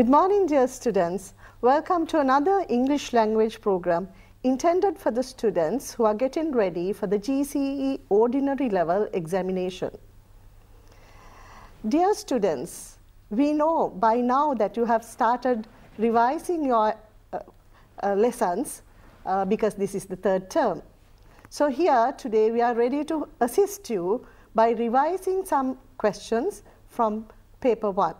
Good morning, dear students. Welcome to another English language program intended for the students who are getting ready for the GCE ordinary level examination. Dear students, we know by now that you have started revising your uh, uh, lessons uh, because this is the third term. So here today we are ready to assist you by revising some questions from paper 1.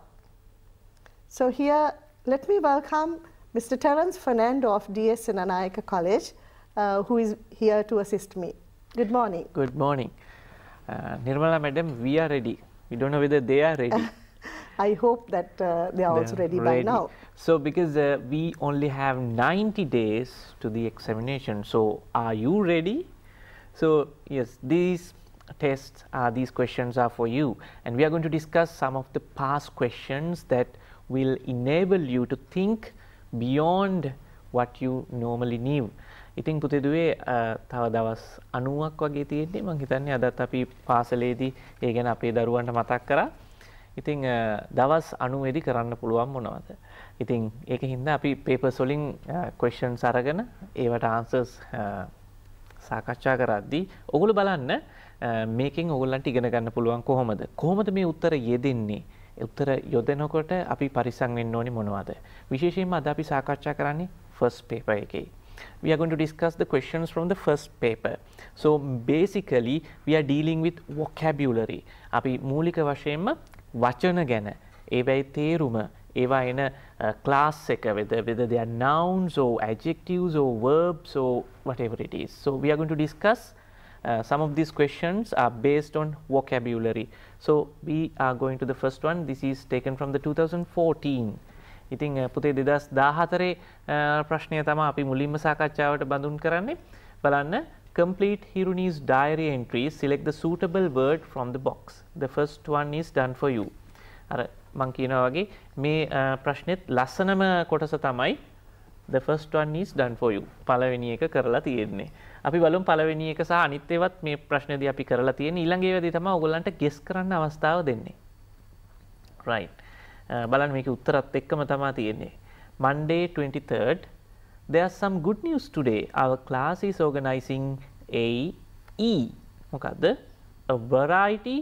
So here let me welcome Mr. Terence Fernando of DS Senanayaka College uh, who is here to assist me. Good morning. Good morning. Uh, Nirmala madam, we are ready. We don't know whether they are ready. I hope that uh, they are also They're ready, by now. So because uh, we only have 90 days to the examination, so are you ready? So yes, these tests are, these questions are for you and we are going to discuss some of the past questions that will enable you to think beyond what you normally knew. ඉතින් පුතෙදුවේ තව දවස් අනුවක් වගේ තියෙන්නේ මං හිතන්නේ අදත් අපි පාසලේදී ඒ ගැන අපේ දරුවන්ට මතක් කරා. ඉතින් අ, දවස් අනුවේදි කරන්න පුළුවන් මොනවද. ඉතින් ඒක හින්දා අපි පේපර්ස් වලින් questions අරගෙන ඒවට answers අ, සාකච්ඡා කරද්දී ඔගොල්ලෝ බලන්න අ, මේකෙන් ඔයගොල්ලන්ට ඉගෙන ගන්න පුළුවන් කොහොමද? කොහොමද මේ උත්තර යෙදෙන්නේ? උත්තර යොදනකොට අපි පරිස්සම් වෙන්න ඕනේ මොනවද? විශේෂයෙන්ම අද අපි සාකච්ඡා කරන්නේ first paper එකේ. We are going to discuss the questions from the first paper. So basically we are dealing with vocabulary. අපි මූලික වශයෙන්ම වචන ගැන ඒවැයි තේරුම ඒවා එන class එක whether whether they are nouns or adjectives or verbs or whatever it is. So we are going to discuss uh, some of these questions are based on vocabulary. So we are going to the first one. This is taken from the 2014. ඉතින් අ, පුතේ දෙදස් දාහතරේ uh, ප්‍රශ්නය තම අපි මුලින්ම සාකච්ඡාවට බඳුන් කරන්නේ බලන්න complete Hiruni's diary entries select the suitable word from the box the first one is done for you අර මං කියනවා වගේ මේ අ, ප්‍රශ්නෙත් ලස්සනම කොටස තමයි the first one is done for you. පළවෙනි එක කරලා තියෙන්නේ. අපි බලමු පළවෙනි එක සහ අනිත් ඒවාත් මේ ප්‍රශ්නේදී අපි කරලා තියෙන ඊළඟ ඒවාදී තමයි ඔයගොල්ලන්ට ගෙස් කරන්න අවස්ථාව දෙන්නේ. Right. Uh, බලන්න මේක උත්තරත් එක්කම තමා තියෙන්නේ. Monday 23rd there are some good news today. Our class is organizing a E. මොකද්ද? A variety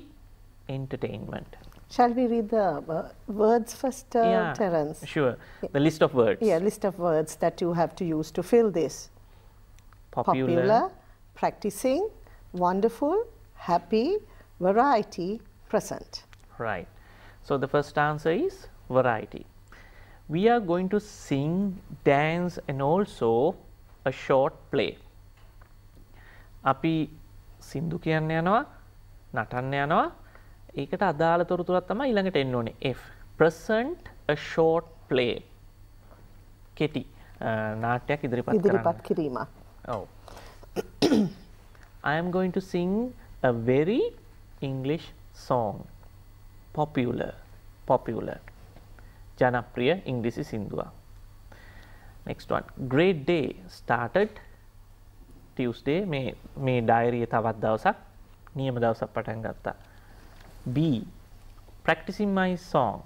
entertainment. Shall we read the uh, words first, uh, Terence? sure the list of words Yeah, list of words that you have to use to fill this. popular, practicing, wonderful, happy, variety, present. Right. So the first answer is variety. We are going to sing, dance and also a short play. අපි සින්දු කියන්න යනවා නටන්න යනවා ඒකට අදාළ තොරතුරක් තමයි ඊළඟට එන්න ඕනේ F present a short play කෙටි නාට්‍යයක් ඉදිරිපත් කරන්න ඉදිරිපත් කිරීමක්. Oh. I am going to sing a very English song. Popular. Popular. ජනප්‍රිය ඉංග්‍රීසි සින්දුවක්. Next one. Great day started Tuesday මේ මේ ඩයරිය තවත් දවසක් නියම දවසක් පටන් ගත්තා. B. Practicing my song.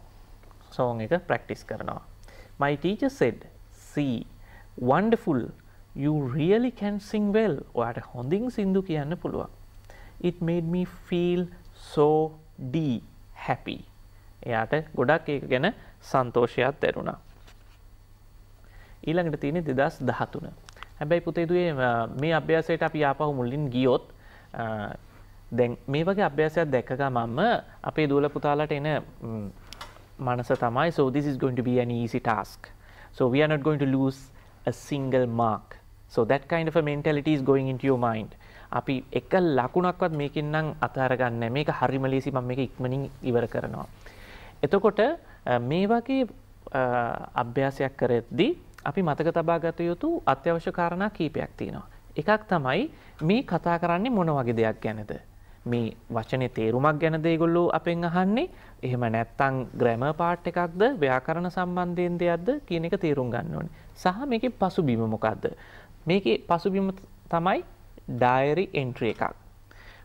song එක practice කරනවා. My teacher said, C. Wonderful. You really can sing well. ඔයාට හොඳින් සින්දු කියන්න පුළුවන්. It made me feel so D. Happy. එයාට ගොඩක් ඒක ගැන සන්තෝෂයක් දැනුණා. ඊළඟට තියෙන දෙදස් දහතුන. හැබැයි පුතේදුවේ මේ අභ්‍යාසයට අපි ආපහු මුල්ලින් ගියොත් අ, දැන් මේ වගේ අභ්‍යාසයක් දැක්ක ගමන්ම අපේ දුවල පුතාලට එන ම්, මනස තමයි so this is going to be an easy task. So we are not going to lose a single mark. So that kind of a mentality is going into your mind. අපි එක ලකුණක්වත් මේකෙන් නම් අතහරගන්න නැහැ. මේක හරිම ලේසි මම මේක ඉක්මනින් ඉවර කරනවා. එතකොට අ, මේ වගේ අ, අභ්‍යාසයක් කරද්දී අපි මතක තබා ගත යුතු අත්‍යවශ්‍ය කාරණා කීපයක් තියෙනවා. එකක් තමයි මේ කතා කරන්නේ මොන වගේ දෙයක් ගැනද? මේ වචනේ තේරුමක් ගැනද ඒගොල්ලෝ අපෙන් අහන්නේ? එහෙම නැත්නම් ග්‍රැමර් පාර්ට් එකක්ද ව්‍යාකරණ සම්බන්ධයෙන් දෙයක්ද කියන එක තේරුම් ගන්න ඕනේ. සහ මේකේ පසුබිම මොකක්ද? මේකේ පසුබිම තමයි diary entry එකක්.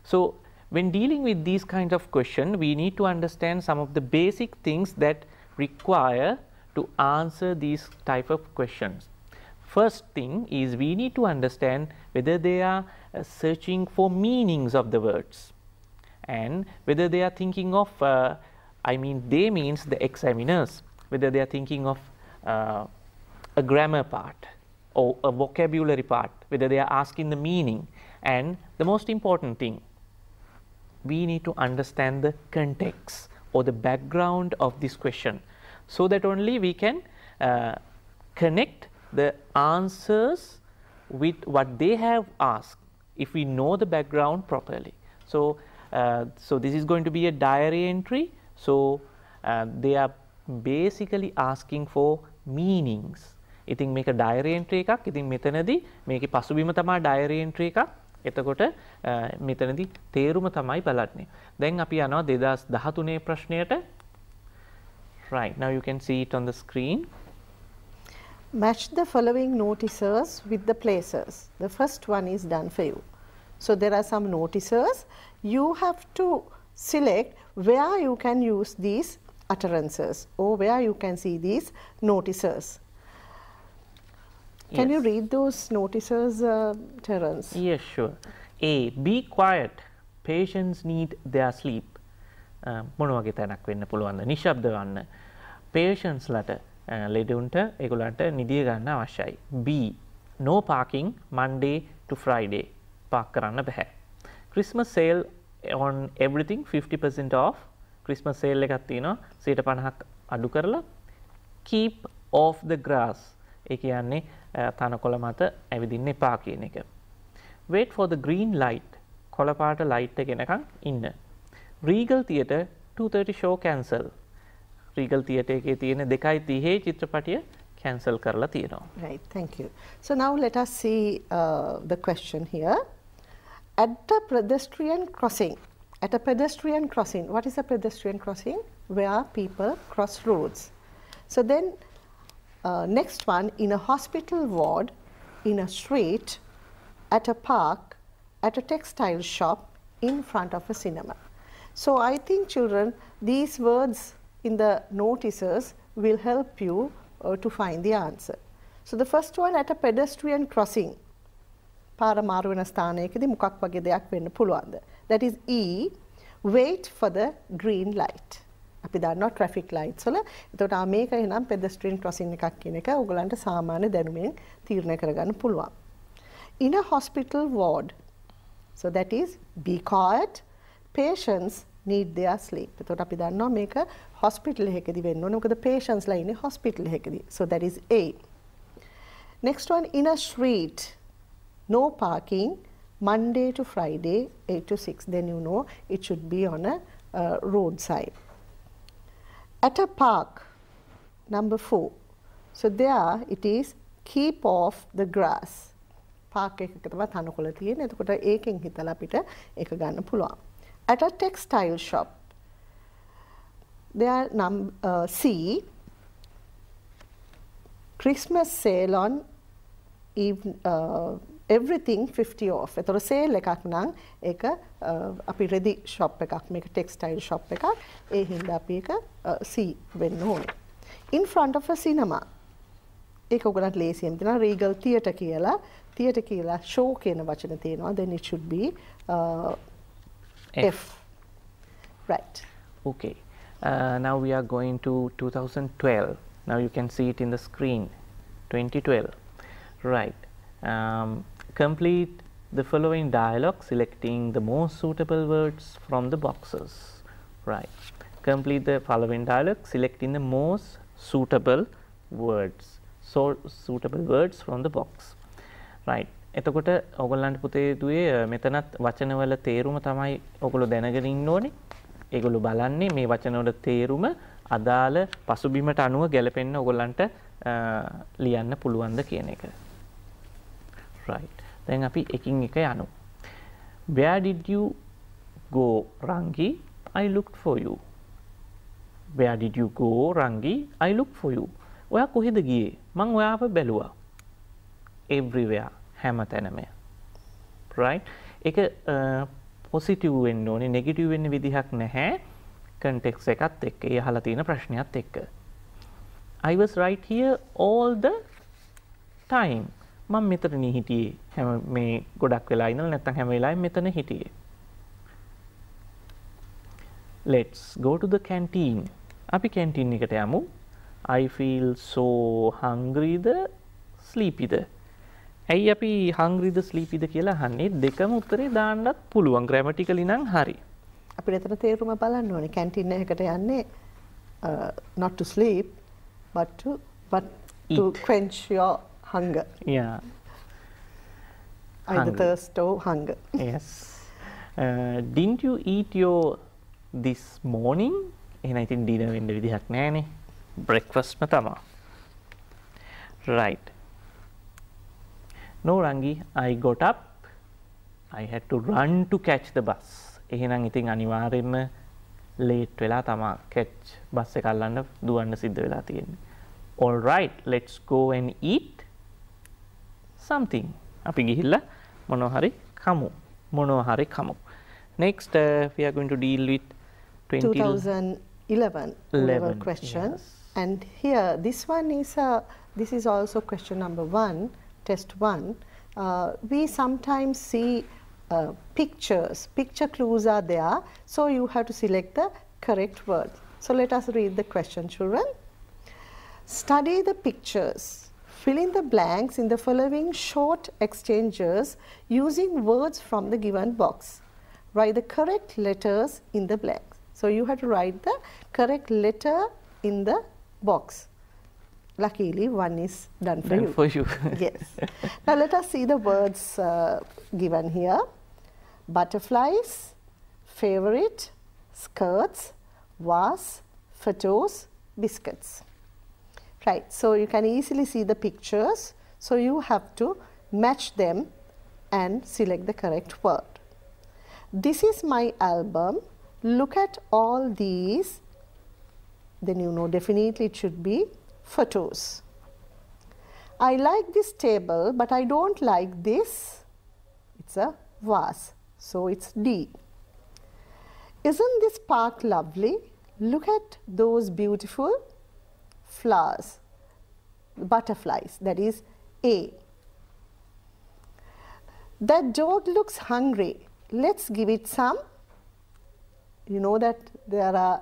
So when dealing with these kind of question, we need to understand some of the basic things that require to answer these type of questions. First thing is we need to understand whether they are uh, searching for meanings of the words. And whether they are thinking of, uh, I mean they means the examiners, whether they are thinking of uh, a grammar part or a vocabulary part, whether they are asking the meaning. And the most important thing, we need to understand the context or the background of this question so that only we can uh, connect the answers with what they have asked if we know the background properly. So, uh, so this is going to be a diary entry. So, uh, they are basically asking for meanings. ඉතින් මේක diary entry එකක්. ඉතින් මෙතනදී මේකේ පසුබිම තමයි diary entry එකක්. එතකොට මෙතනදී තේරුම තමයි බලන්නේ. දැන් අපි යනවා 2013 ප්‍රශ්නයට. Right, now you can see it on the screen. Match the following notices with the places. The first one is done for you. So there are some notices. You have to select where you can use these utterances or where you can see these notices. Can yes. you read those notices, uh, Terence? Yes, sure. A. Be quiet. Patients need their sleep. මොන වගේ තැනක් වෙන්න පුළුවන්ද නිශ්ශබ්ද වන්න පේෂන්ස්ලට ලෙඩුන්ට එකුලන්ට නිදිය ගන්න අවශ්‍යයි. B no parking Monday to Friday. Park කරන්න බැහැ. Christmas sale on everything 50% off. Christmas sale එකක් තියෙනවා. 50ක් අඩු කරලා keep off the grass. ඒ කියන්නේ තනකොළ මත ඇවිදින්න එපා කියන එක. Wait for the green light. කොළ පාට ලයිට් එක එනකන් ඉන්න. Regal Theatre 230 show cancel. Regal Theatre එකේ තියෙන 2:30 චිත්‍රපටය cancel කරලා තියෙනවා. Right, thank you. So now let us see uh, the question here. At a pedestrian crossing, at a pedestrian crossing, what is a pedestrian crossing? Where people cross roads. So then uh, next one, in a hospital ward, in a street, at a park, at a textile shop, in front of a cinema. So I think children, these words in the notices will help you uh, to find the answer. So the first one at a pedestrian crossing. පාර මාරු වෙන ස්ථානයකදී මොකක් වගේ දෙයක් වෙන්න පුළුවන්ද? That is E wait for the green light. අපි දන්නවා traffic lights වල. එතකොට ආ මේක එනම් pedestrian crossing එකක් කියන එක ඕගලන්ට සාමාන්‍ය දැනුමින් තීරණය කරගන්න පුළුවන්. In a hospital ward. So that is be quiet. Patients need their sleep. එතකොට අපි දන්නවා මේක hospital එකකදී වෙන්න ඕනේ. මොකද patients ලා ඉන්නේ hospital එකකදී. So that is A. Next one in a street. No parking Monday to Friday 8 to 6. Then you know it should be on a uh, roadside. At a park number 4. So there it is keep off the grass. Park එකක තමයි තනකොළ තියෙන්නේ. එතකොට ඒකෙන් හිතලා අපිට ඒක ගන්න පුළුවන්. At a textile shop. There num uh, C Christmas sale on even, uh, everything 50 off. එතකොට සේල් එකක් නම් ඒක uh, අපි රෙදි ෂොප් එකක් මේක ටෙක්ස්ටයිල් ෂොප් එකක්. ඒ හින්දා අපි ඒක uh, C වෙන්න ඕනේ. In front of a cinema. ඒක ඔයගලන්ට ලේසියෙන් තියෙනවා Regal Theatre කියලා. Theatre කියලා show කියන වචන තියෙනවා. Then it should be uh, F. F. Right. Okay. Uh, now we are going to 2012. Now you can see it in the screen. 2012. Right. Um, complete the following dialogue selecting the most suitable words from the boxes. Right. Complete the following dialogue selecting the most suitable words. So suitable words from the box. Right. එතකොට ඔගොල්ලන්ට පුතේ දුවේ මෙතනත් වචනවල තේරුම තමයි ඔගොල්ලෝ දැනගෙන ඉන්න ඕනේ. ඒගොල්ලෝ බලන්නේ මේ වචනවල තේරුම අදාළ පසුබිමට අනුව ගැලපෙන්න ඔගොල්ලන්ට ලියන්න පුළුවන්ද කියන එක. right. දැන් අපි එකින් එක යනු. Where did you go Rangi? I looked for you. Where did you go Rangi? I looked for you. ඔයා කොහෙද ගියේ? මං ඔයාව බැලුවා. Everywhere. හැම තැනම right එක පොසිටිව් වෙන්න ඕනේ නෙගටිව් වෙන්න විදිහක් නැහැ කන්ටෙක්ස් එකත් එක්ක ඒ අහලා තියෙන ප්‍රශ්නයත් එක්ක I was right here all the time. මම මෙතනනේ හිටියේ. හැම මේ ගොඩක් වෙලා ඉඳලා නැත්නම් හැම වෙලාවෙම මෙතන හිටියේ. Let's go to the canteen. අපි කැන්ටීන් එකට යමු. I feel so hungryද sleepyද? ඇයි අපි hungryද sleepyද කියලා අහන්නේ දෙකම උත්තරේ දාන්නත් පුළුවන් grammatically නම් හරි. අපිට එතන තේරුම බලන්න ඕනේ. කැන්ටින් එකකට යන්නේ uh, not to sleep but to but to Eat. quench your hunger. Yeah. Either thirst or hunger. Yes. Uh, didn't you eat your this morning? එහෙනම් ඉතින් ඩිනර් වෙන්න විදිහක් නැහැනේ. බ්‍රෙක්ෆාස්ට්ම තමා. Right. No Rangi, I got up. I had to run to catch the bus. එහෙනම් ඉතින් අනිවාර්යයෙන්ම late වෙලා තමා catch බස් එක අල්ලන්න දුවන්න සිද්ධ වෙලා තියෙන්නේ. All right, let's go and eat something. අපි ගිහිල්ලා මොනවා හරි කමු. මොනවා හරි කමු. Next, uh, we are going to deal with 20 2011 level 11, question. yes. And here, this one is a, this is also question number one, test one. Uh, we sometimes see uh, pictures, picture clues are there, so you have to select the correct word. So let us read the question, children. Study the pictures. Fill in the blanks in the following short exchanges using words from the given box. Write the correct letters in the blanks. So you have to write the correct letter in the box. Luckily, one is done for done you. for you. yes. Now let us see the words uh, given here butterflies, favorite, skirts, vase, photos, biscuits. Right, so you can easily see the pictures, so you have to match them and select the correct word. This is my album. Look at all these. Then you know definitely it should be photos. I like this table, but I don't like this. It's a vase, so it's D. Isn't this park lovely? Look at those beautiful flowers, butterflies, that is A. That dog looks hungry. Let's give it some. You know that there are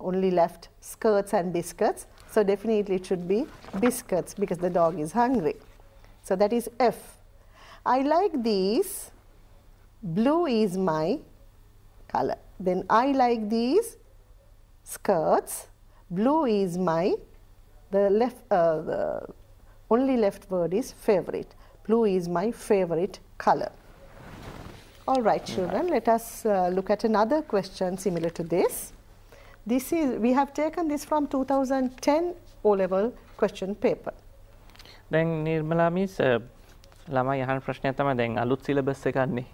only left skirts and biscuits, so definitely it should be biscuits because the dog is hungry. So that is F. I like these. Blue is my color. Then I like these skirts. Blue is my the left uh, the only left word is favorite. Blue is my favorite color. All right, children, let us uh, look at another question similar to this. This is we have taken this from 2010 O level question paper. දැන් Nirmala miss අ, ළමයි අහන ප්‍රශ්නයක් තමයි දැන් අලුත් syllabus එකක්නේ.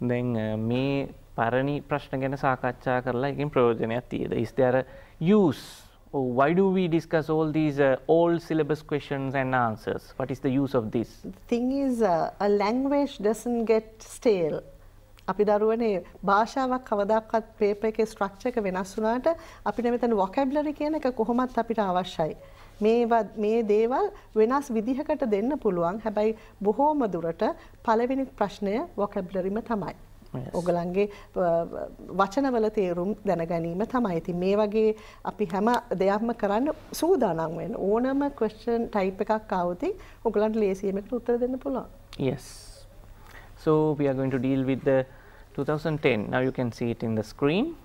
දැන් අ, මේ පරණි ප්‍රශ්න ගැන සාකච්ඡා කරලා එකකින් ප්‍රයෝජනයක් තියෙද? Is there a use or why do we discuss all these uh, old syllabus questions and answers? What is the use of this? The thing is, uh, a language doesn't get stale. අපි දරුවනේ භාෂාවක් කවදාකවත් paper එකේ structure එක වෙනස් වුණාට අපිට මෙතන vocabulary කියන එක කොහොමත් අපිට අවශ්‍යයි. මේවා මේ දේවල් වෙනස් විදිහකට දෙන්න පුළුවන්. හැබැයි බොහෝම දුරට පළවෙනි ප්‍රශ්නය vocabularyම තමයි. ඔගලන්ගේ වචනවල තේරුම් දැනගැනීම තමයි. ඉතින් මේ වගේ අපි හැම දෙයක්ම කරන්න සූදානම් වෙන්න. ඕනම question type එකක් ආවොත් ඔයගලන්ට ලේසියෙමකට උත්තර දෙන්න පුළුවන්. Yes. So we are going to deal with the 2010. Now you can see it in the screen.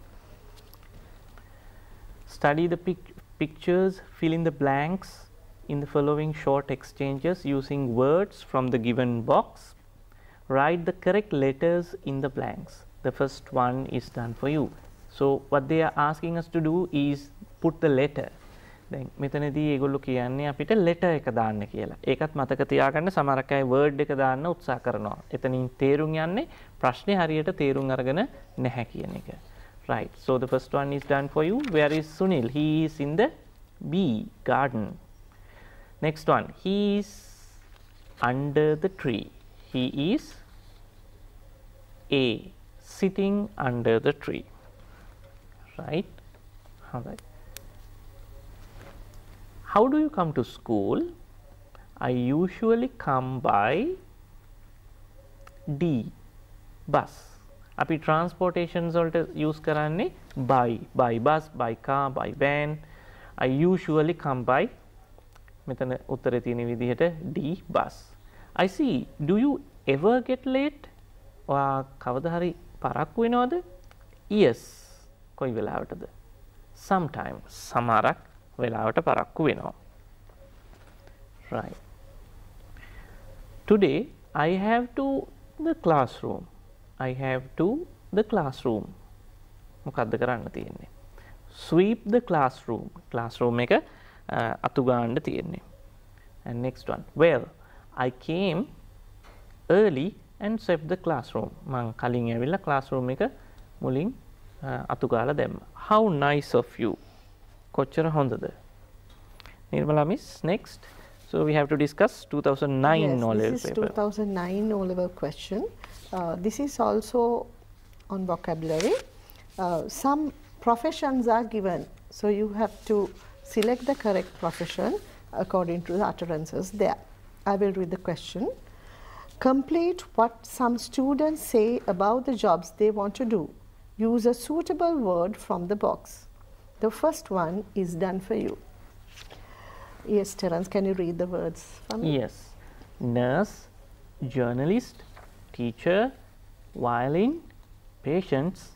Study the pic- pictures, fill in the blanks in the following short exchanges using words from the given box. Write the correct letters in the blanks. The first one is done for you. So what they are asking us to do is put the letter. දැන් මෙතනදී ඒගොල්ලෝ කියන්නේ අපිට letter එක දාන්න කියලා. ඒකත් මතක තියාගන්න සමහරක් අය word එක දාන්න උත්සාහ කරනවා. එතනින් තේරුම් යන්නේ ප්‍රශ්නේ හරියට තේරුම් අරගෙන නැහැ කියන එක. Right. So the first one is done for you. Where is Sunil? He is in the B garden. Next one. He is under the tree. He is A sitting under the tree. Right? All right. How do you come to school? I usually come by D bus. අපි transportations වලට use කරන්නේ by by bus by car by van. I usually come by මෙතන උත්තරේ තියෙන විදිහට D bus. I see do you ever get late? ඔයා කවදා හරි පරක්කු වෙනවද? Yes කොයි වෙලාවටද? Sometimes සමහරක් වෙලාවට පරක්කු වෙනවා. Right. Today I have to the classroom. I have to the classroom. මොකක්ද කරන්න තියෙන්නේ? Sweep the classroom. Classroom එක අතු ගන්න තියෙන්නේ. And next one. Well I came early and swept the classroom. මං කලින් ඇවිල්ලා classroom එක මුලින් අතු ගාලා දැම්ම. How nice of you. miss next. So we have to discuss 2009 yes, oliver this is paper. 2009 oliver question. Uh, this is also on vocabulary. Uh, some professions are given so you have to select the correct profession according to the utterances there. I will read the question. Complete what some students say about the jobs they want to do. Use a suitable word from the box. The first one is done for you. Yes, Terence, can you read the words for me? Yes. Nurse, journalist, teacher, violin, patience,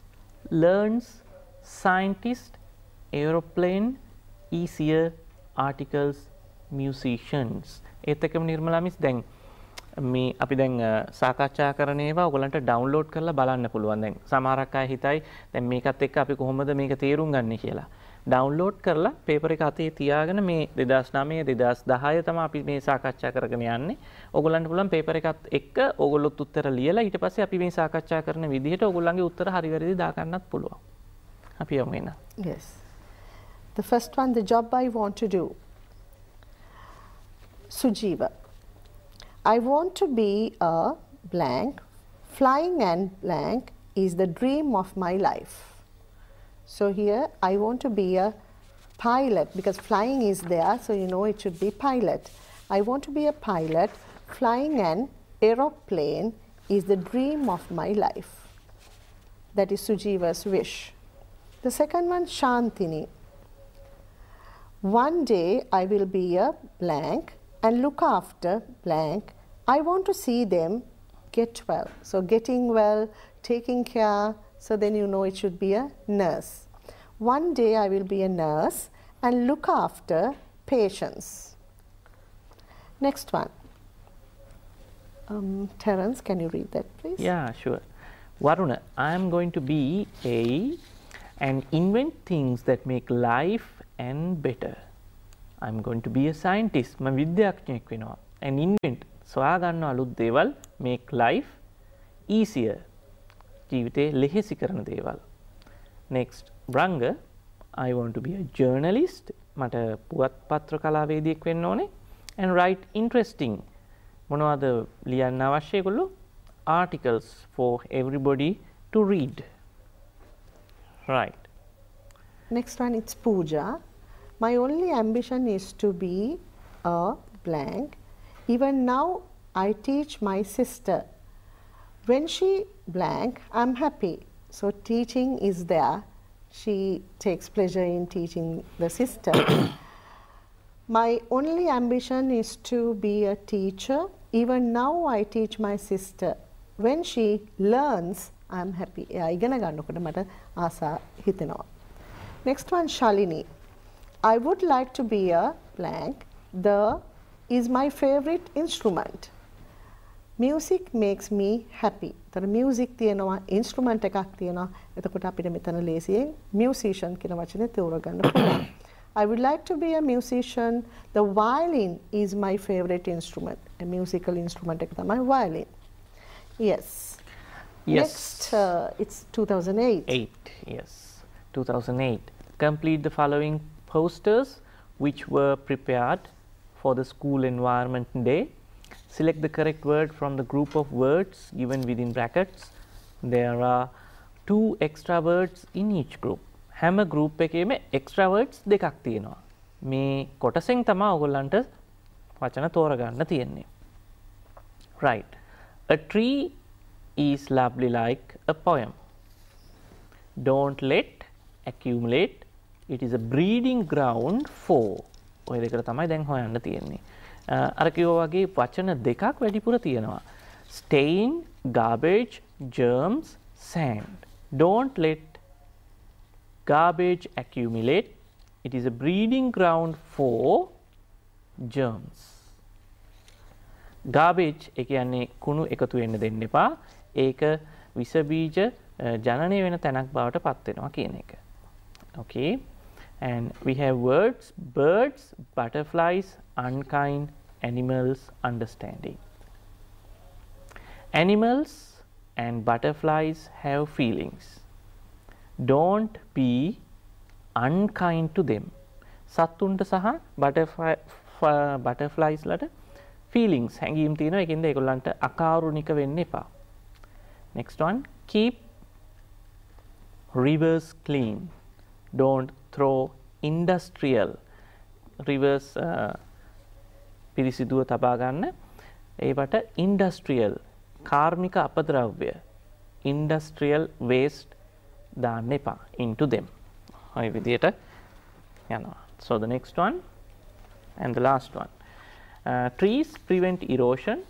learns, scientist, aeroplane, easier, articles, musicians. ඒත් එකම Nirmala miss දැන් මේ අපි දැන් සාකච්ඡා කරන ඒවා ඔයගලන්ට ඩවුන්ලෝඩ් කරලා බලන්න පුළුවන්. දැන් සමහරක් අය හිතයි දැන් මේකත් එක්ක අපි කොහොමද මේක තේරුම් ගන්නේ කියලා. ඩවුන්ලෝඩ් කරලා පේපර් එක අතේ තියාගෙන මේ 2009 2010 තමයි අපි මේ සාකච්ඡා කරගෙන යන්නේ. ඕගොල්ලන්ට පුළුවන් පේපර් එකත් එක්ක ඕගොල්ලොත් උත්තර ලියලා ඊට පස්සේ අපි මේ සාකච්ඡා කරන විදිහට ඕගොල්ලන්ගේ උත්තර හරි වැරදි දා පුළුවන්. අපි යමු එන්න. Yes. The first one, the job I want to do. Sujiva. I want to be a blank. Flying and blank is the dream of my life. So here I want to be a pilot because flying is there, so you know it should be pilot. I want to be a pilot. Flying an aeroplane is the dream of my life. That is Sujiva's wish. The second one, Shantini. One day I will be a blank and look after blank. I want to see them get well. So getting well, taking care, so then you know it should be a nurse. One day I will be a nurse and look after patients. Next one. Um, Terence, can you read that please? Yeah, sure. Varuna, I am going to be a and invent things that make life and better. I'm going to be a scientist. මම විද්‍යාඥයෙක් වෙනවා. and invent සොයා ගන්න අලුත් දේවල් make life easier. ජීවිතේ ලෙහෙසි කරන දේවල්. next Ranga I want to be a journalist මට පුවත් පත්‍ර කලාවේදියෙක් වෙන්න ඕනේ and write interesting මොනවද ලියන්න අවශ්‍ය ඒගොල්ලෝ articles for everybody to read right next one it's puja my only ambition is to be a blank even now i teach my sister when she blank i'm happy so teaching is there. She takes pleasure in teaching the sister. my only ambition is to be a teacher. Even now I teach my sister. When she learns, I'm happy. ඉගෙන ගන්නකොට මට ආසා හිතෙනවා. Next one, Shalini. I would like to be a blank. The is my favorite instrument. music makes me happy. තර music තියෙනවා instrument එකක් තියෙනවා. එතකොට අපිට මෙතන ලේසියෙන් musician කියන වචනේ තෝරගන්න පුළුවන්. I would like to be a musician. The violin is my favorite instrument. A musical instrument එක තමයි violin. Yes. Yes. Next, uh, it's 2008. 8, yes. 2008. Complete the following posters which were prepared for the school environment day select the correct word from the group of words given within brackets. There are two extra words in each group. හැම group එකේම extra words දෙකක් තියෙනවා. මේ කොටසෙන් තමා ඔගොල්ලන්ට වචන තෝරගන්න තියෙන්නේ. Right. A tree is lovely like a poem. Don't let accumulate. It is a breeding ground for. ඔය දෙකට තමයි දැන් හොයන්න තියෙන්නේ. අර කිව්වා වගේ වචන දෙකක් වැඩිපුර තියෙනවා. Stain, garbage, germs, sand. Don't let garbage accumulate. It is a breeding ground for germs. Garbage එක කියන්නේ කුණු එකතු වෙන්න දෙන්න එපා ඒක විසබීජ ජනනය වෙන තැනක් බවට පත්වෙනවා කියන එක. Okay. And we have words, birds, butterflies, unkind, animals, understanding. Animals and butterflies have feelings. Don't be unkind to them. සත්තුන්ට සහ බටෆ්ලයිස් ලට ෆිලිංස් හැඟීම් තියෙන එකින්ද ඒගොල්ලන්ට අකාරුණික වෙන්න එපා. Next one, keep rivers clean. Don't throw industrial rivers uh, පිරිසිදුව තබා ගන්න. ඒවට ඉන්ඩස්ට්‍රියල් කාර්මික අපද්‍රව්‍ය ඉන්ඩස්ට්‍රියල් වේස්ට් දාන්න එපා into them. ඔය විදියට යනවා. So the next one and the last one. Uh, trees prevent erosion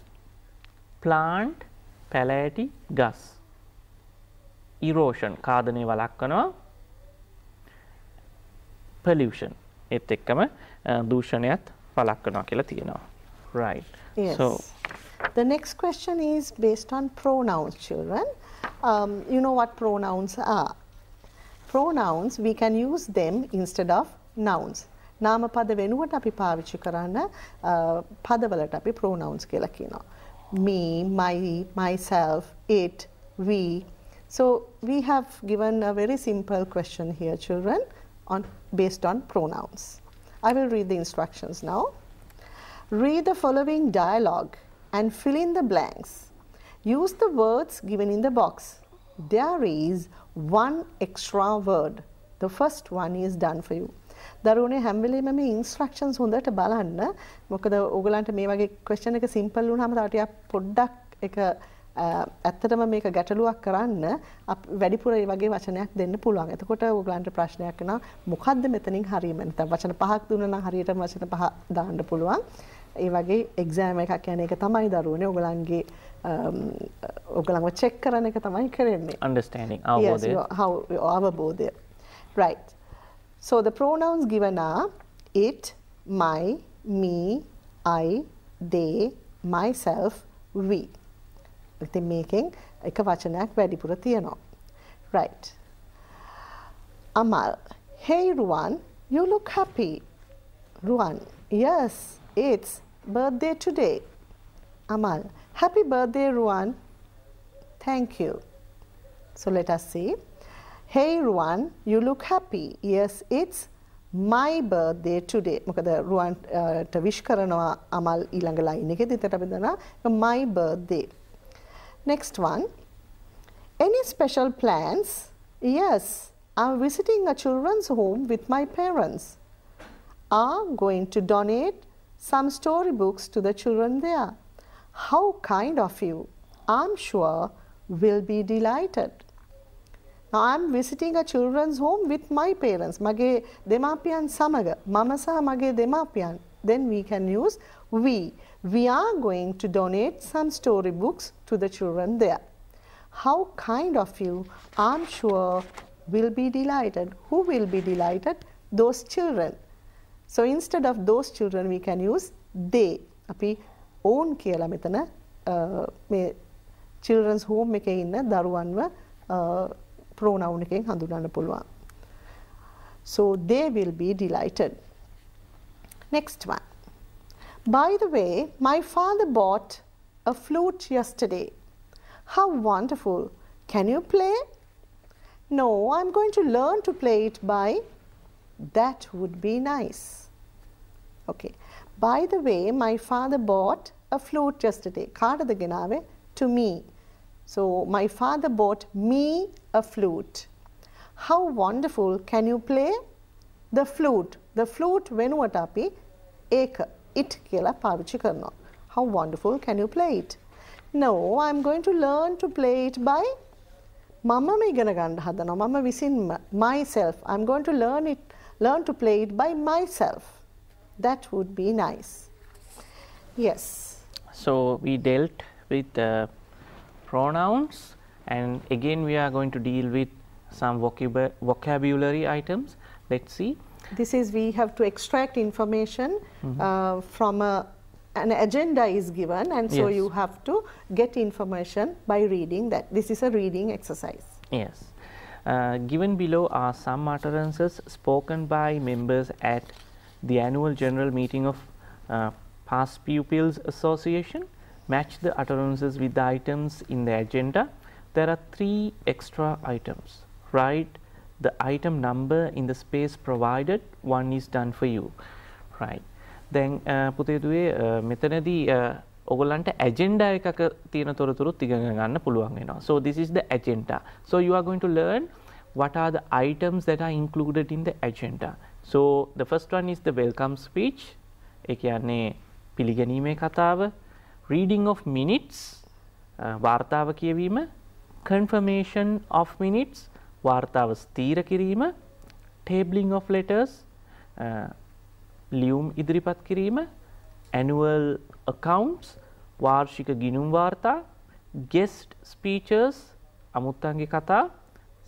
plant පැලෑටි ගස් ඉරෝෂන් කාදනය වලක්වනවා පලිෂන් එත් එක්කම දූෂණයත් වලක්වනවා කියලා තියෙනවා. Right. Yes. So the next question is based on pronouns, children. Um, you know what pronouns are. Pronouns, we can use them instead of nouns. නාම පද වෙනුවට අපි පාවිච්චි කරන්න පදවලට අපි pronouns කියලා කියනවා. me, my, myself, it, we. So we have given a very simple question here, children, on, based on pronouns. I will read the instructions now. Read the following dialogue and fill in the blanks. Use the words given in the box. There is one extra word. The first one is done for you. දරුවනේ හැම වෙලේම මේ instructions හොඳට බලන්න. මොකද ඕගලන්ට මේ වගේ ක්වෙස්චන් එක සිම්පල් වුණාම තව ටිකක් පොඩ්ඩක් එක ඇත්තටම මේක ගැටලුවක් කරන්න වැඩිපුර ඒ වගේ වචනයක් දෙන්න පුළුවන්. එතකොට ඕගලන්ට ප්‍රශ්නයක් එනවා මොකද්ද මෙතනින් හරියම නැත්නම් වචන පහක් දුන්නා නම් හරියට වචන පහ දාන්න පුළුවන්. ඒ වගේ එක්සෑම් එකක් යන එක තමයි දරුවනේ ඕගලන්ගේ ඔගලන්ව චෙක් කරන එක තමයි කරන්නේ. understanding අවබෝධය. Yes, how අවබෝධය. Right. So the pronouns given are it, my, me, I, they, myself, we. ඉතින් මේකෙන් එක වචනයක් වැඩිපුර තියෙනවා. Right. Amal, hey Ruan, you look happy. Ruan, yes, it's birthday today. Amal, happy birthday Ruan. Thank you. So let us see. Hey Ruan, you look happy. Yes, it's my birthday today. මොකද රුවන්ට විශ් uh, කරනවා අමල් ඊළඟ line එකේ දෙතට අපි දන්නවා my birthday. Next one. Any special plans? Yes, I'm visiting a children's home with my parents. I'm going to donate some storybooks to the children there. How kind of you. I'm sure will be delighted. Now I'm visiting a children's home with my parents. Mage demapian samaga. Mama sa mage demapian. Then we can use we. We are going to donate some storybooks to the children there. How kind of you. I'm sure will be delighted. Who will be delighted? Those children. So instead of those children we can use they. අපි own කියලා මෙතන මේ children's home එකේ ඉන්න දරුවන්ව pronoun එකෙන් හඳුනන්න පුළුවන්. So they will be delighted. Next one. By the way, my father bought a flute yesterday. How wonderful. Can you play? No, I'm going to learn to play it by. That would be nice. Okay. By the way, my father bought a flute yesterday. කාටද ගෙනාවේ? To me. So my father bought me a flute. How wonderful. Can you play? The flute. the flute වෙනුවට අපි ඒක it කියලා පාවිච්චි කරනවා. How wonderful can you play it? No, I'm going to learn to play it by මමම ඉගෙන ගන්න හදනවා. මම විසින්ම myself. I'm going to learn it learn to play it by myself. That would be nice. Yes. So we dealt with the pronouns and again we are going to deal with some vocab vocabulary items. Let's see. This is we have to extract information uh, from a, an agenda is given and so Yes. you have to get information by reading that. This is a reading exercise. Yes. Uh, given below are some utterances spoken by members at the annual general meeting of uh, Past Pupils Association. Match the utterances with the items in the agenda. There are three extra items. Write the item number in the space provided. One is done for you. Right. දැන් පුතේදුවේ මෙතනදී ඔගොල්ලන්ට agenda එකක තියෙන තොරතුරුත් ඉගෙන ගන්න පුළුවන් වෙනවා. So this is the agenda. So you are going to learn what are the items that are included in the agenda. So the first one is the welcome speech. ඒ කියන්නේ පිළිගැනීමේ කතාව, reading of minutes, අ, වාර්තාව කියවීම, confirmation of minutes, වාර්තාව ස්ථීර කිරීම, tabling of letters, අ, ලියුම් ඉදිරිපත් කිරීම annual accounts වාර්ෂික ගිනුම් වාර්තා guest speeches අමුත්තන්ගේ කතා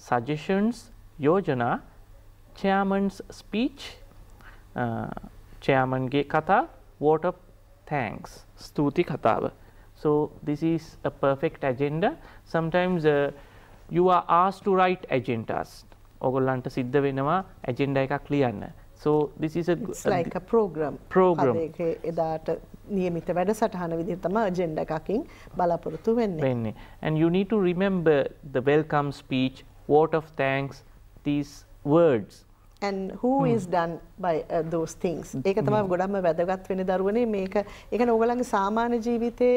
suggestions යෝජනා chairman's speech chairmanගේ කතා vote of thanks ස්තුති කතාව. So this is a perfect agenda. Sometimes uh, you are asked to write agendas. ඔගොල්ලන්ට සිද්ධ වෙනවා agenda එකක් ලියන්න. so this is a g- It's like a program. Program. හරි, ඒක එදාට නියමිත වැඩසටහන විදිහට තමයි agenda එකකින් බලාපොරොත්තු වෙන්නේ. වෙන්නේ. And you need to remember the welcome speech, vote of thanks, these words. and who is done by uh, those things ඒක තමයි ගොඩක්ම වැදගත් වෙන දරුවනේ මේක ඒ කියන්නේ ඕගලන්ගේ සාමාන්‍ය ජීවිතේ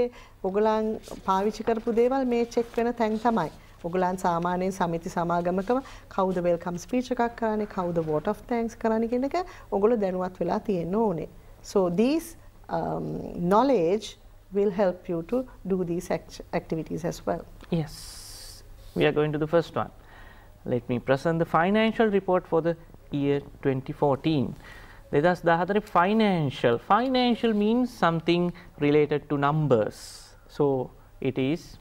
ඕගලන් පාවිච්චි කරපු දේවල් මේ චෙක් වෙන තැන් තමයි ඔගලන් සාමාන්‍යයෙන් සමිති සමාගමකම කවුද වෙල්කම් ස්පීච් එකක් කරන්නේ කවුද vote of thanks කරන්නේ කියන එක ඔගොල්ලෝ දැනුවත් වෙලා තියෙන්න ඕනේ so these um, knowledge will help you to do these act- activities as well Yes, we are going to the first one. Let me present the financial report for the year 2014. Let us the financial. Financial means something related to numbers. So it is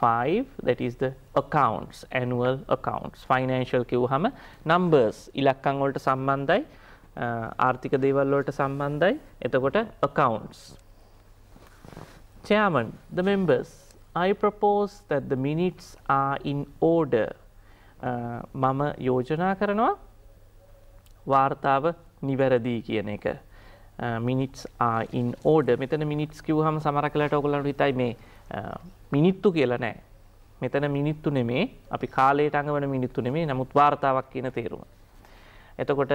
five that is the accounts annual accounts. Financial කිව්වහම numbers ඉලක්කම් වලට සම්බන්ධයි අ, ආර්ථික දේවල් වලට සම්බන්ධයි. එතකොට accounts. Chairman the members i propose that the minutes are in order. අ, මම යෝජනා කරනවා වාර්තාව නිවැරදි කියන එක. මිනිටස් ඉන් ඕඩ මෙතන මිනිටස් කිව්හම සමරකලට ඔගලට හිතයි මේ අ, මිනිත්තු කියලා නෑ මෙතන මිනිත්තු නෙමේ අපි කාලයට අඟවන මිනිත්තු නෙමේ නමුත් වාර්තාවක් කියන තේරුම. එතකොට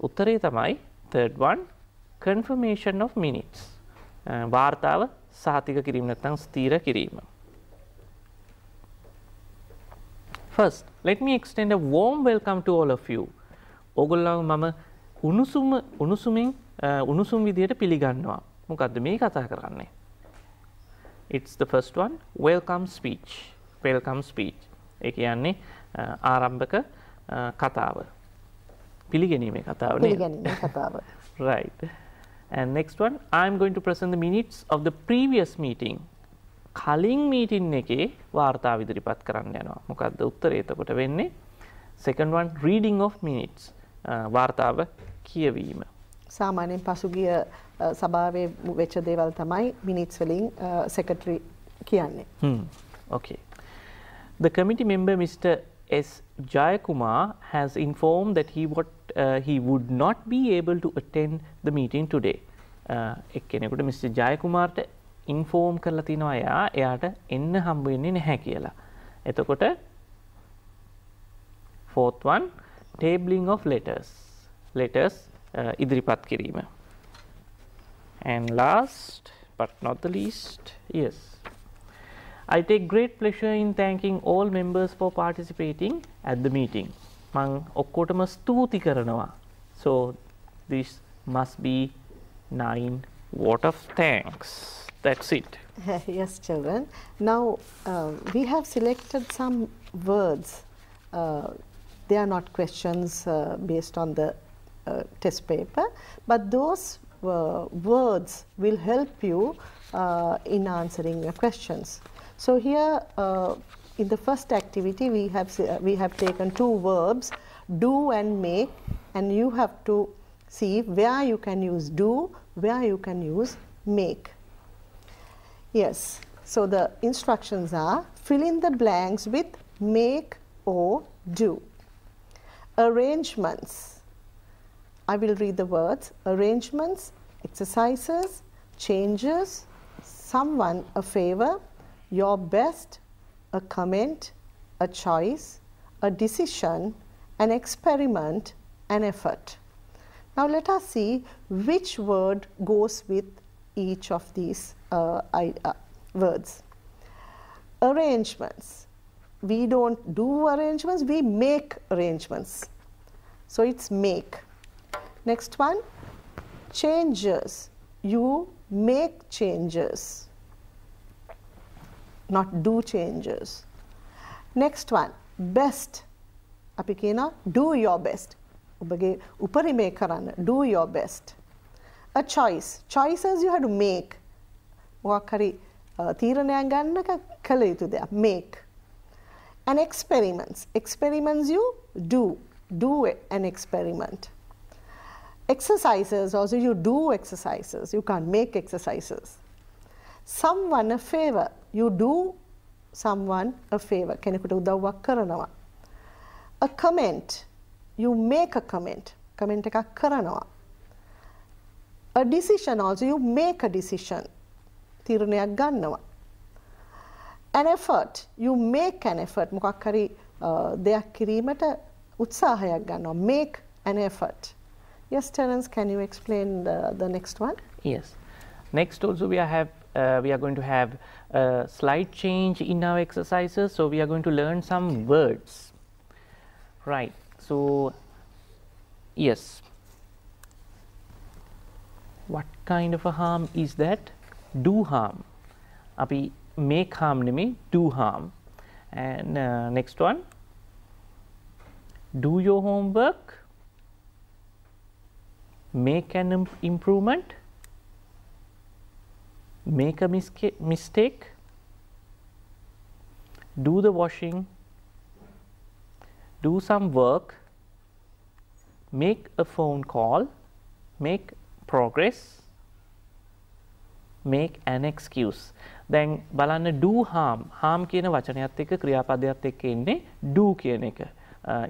උත්තරේ තමයි third one confirmation of minutes අ, වාර්තාව සහතික කිරීම නැත්නම් ස්ථීර කිරීම. First, let me extend a warm welcome to all of you. ඕගොල්ලෝ මම උණුසුම උණුසුමින් අ, උණුසුම් විදියට පිළිගන්නවා. මොකද්ද මේ කතා කරන්නේ? It's the first one, welcome speech. Welcome speech. ඒ කියන්නේ අ, ආරම්භක අ, කතාව. පිළිගැනීමේ කතාව? පිළිගැනීමේ කතාව Right. And next one, I'm going to present the minutes of the previous meeting. කලින් මීටින් එකේ වාර්තාව ඉදිරිපත් කරන්න යනවා. මොකක්ද උත්තරේ එතකොට වෙන්නේ? Second one, reading of minutes. අ, වාර්තාව කියවීම. සාමාන්‍යයෙන් පසුගිය අ, සභාවේ වෙච්ච දේවල් තමයි මිනිත්ස් වලින් සෙක්‍රටරි කියන්නේ. Hmm. Okay. The committee member, Mr. S. Jayakumar, has informed that he would, uh, he would not be able to attend the meeting today. Uh, එක්කෙනෙකුට Mr. ජයකුමාර්ට ඉන්ෆෝර්ම් කරලා තිනවා එයා එයාට එන්න හම්බ වෙන්නේ නැහැ කියලා. එතකොට fourth one tabling of letters letters uh, ඉදිරිපත් කිරීම. And last but not the least, yes. I take great pleasure in thanking all members for participating at the meeting. මං ඔක්කොටම ස්තුති කරනවා. So this must be nine vote of thanks. That's it. yes, children. Now uh, we have selected some words. Uh, they are not questions uh, based on the uh, test paper, but those uh, words will help you uh, in answering the questions. So here in the first activity we have we have taken two verbs do and make and you have to see where you can use do where you can use make. Yes so the instructions are fill in the blanks with make or do. Arrangements i will read the words arrangements exercises changes someone a favor your best a comment, a choice, a decision, an experiment, an effort. Now let us see which word goes with each of these uh, I, uh, words. Arrangements. We don't do arrangements, we make arrangements. So it's make. Next one, changes. You make changes not do changes. Next one, best. අපි කියනවා do your best. ඔබගේ උපරිමේ කරන්න do your best. A choice. Choices you have to make. මොකක් හරි තීරණයක් ගන්නක කළ යුතු දෙයක් make. And experiments. Experiments you do. Do an experiment. Exercises also you do exercises. You can't make exercises. Someone a favor. you do someone a favor කෙනෙකුට උදව්වක් කරනවා a comment you make a comment comment එකක් කරනවා a decision also you make a decision තීරණයක් ගන්නවා an effort you make an effort මොකක් හරි uh, දෙයක් කිරීමට උත්සාහයක් ගන්නවා make an effort yes Terence can you explain the, the next one yes next also we have uh, we are going to have a slight change in our exercises. So, we are going to learn some words, right. So, yes, what kind of a harm is that? Do harm. Api make harm නෙමේ do harm. And uh, next one, do your homework, make an imp improvement, make a mistake, do the washing, do some work, make a phone call, make progress, make an excuse. දැන් බලන්න do harm harm කියන වචනයත් එක්ක ක්‍රියාපදයක් එක්ක එන්නේ do කියන එක.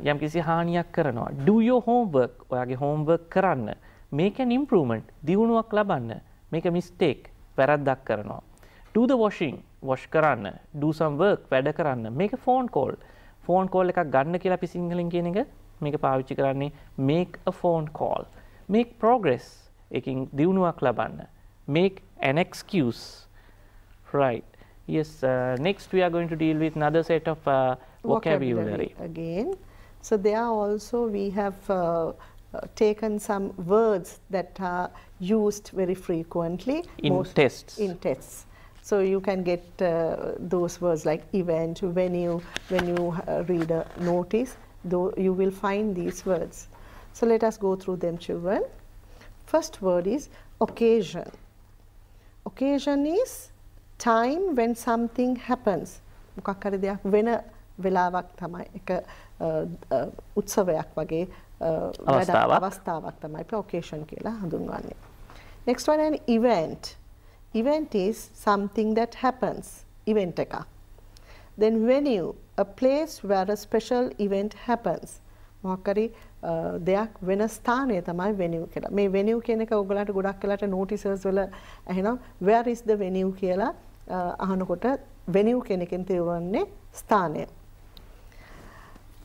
යම් කිසි හානියක් කරනවා. do your homework ඔයාගේ homework කරන්න. Make an improvement. දියුණුවක් ලබන්න. make a mistake. වැරද්දක් කරනවා. do the washing. wash කරන්න. Do some work. වැඩ කරන්න. make a phone call. phone call එකක් ගන්න කියලා අපි සිංහලෙන් කියන එක මේක පාවිච්චි කරන්නේ make a phone call. Make progress. එකකින් දියුණුවක් ලබන්න. Make an excuse. Right. Yes uh, next we are going to deal with another set of uh, vocabulary. vocabulary again. So there also we have uh, uh, taken some words that are used very frequently in tests. In tests. So you can get uh, those words like event, venue, when you uh, read a notice, though you will find these words. So let us go through them children. First word is occasion. Occasion is time when something happens. මොකක් හරි දෙයක් වෙන වෙලාවක් තමයි එක උත්සවයක් වගේ අවස්ථාවක් තමයි occasion කියලා හඳුන්වන්නේ. Next one an event. Event is something that happens. Event එකක්. Then venue, a place where a special event happens. මොකක් හරි දෙයක් වෙන ස්ථානය තමයි venue කියලා. මේ venue කියන එක ඔයගලන්ට ගොඩක් වෙලාට notices වල එහෙනම් where is the venue කියලා අහනකොට venue කියන එකෙන් තේරෙන්නේ ස්ථානය.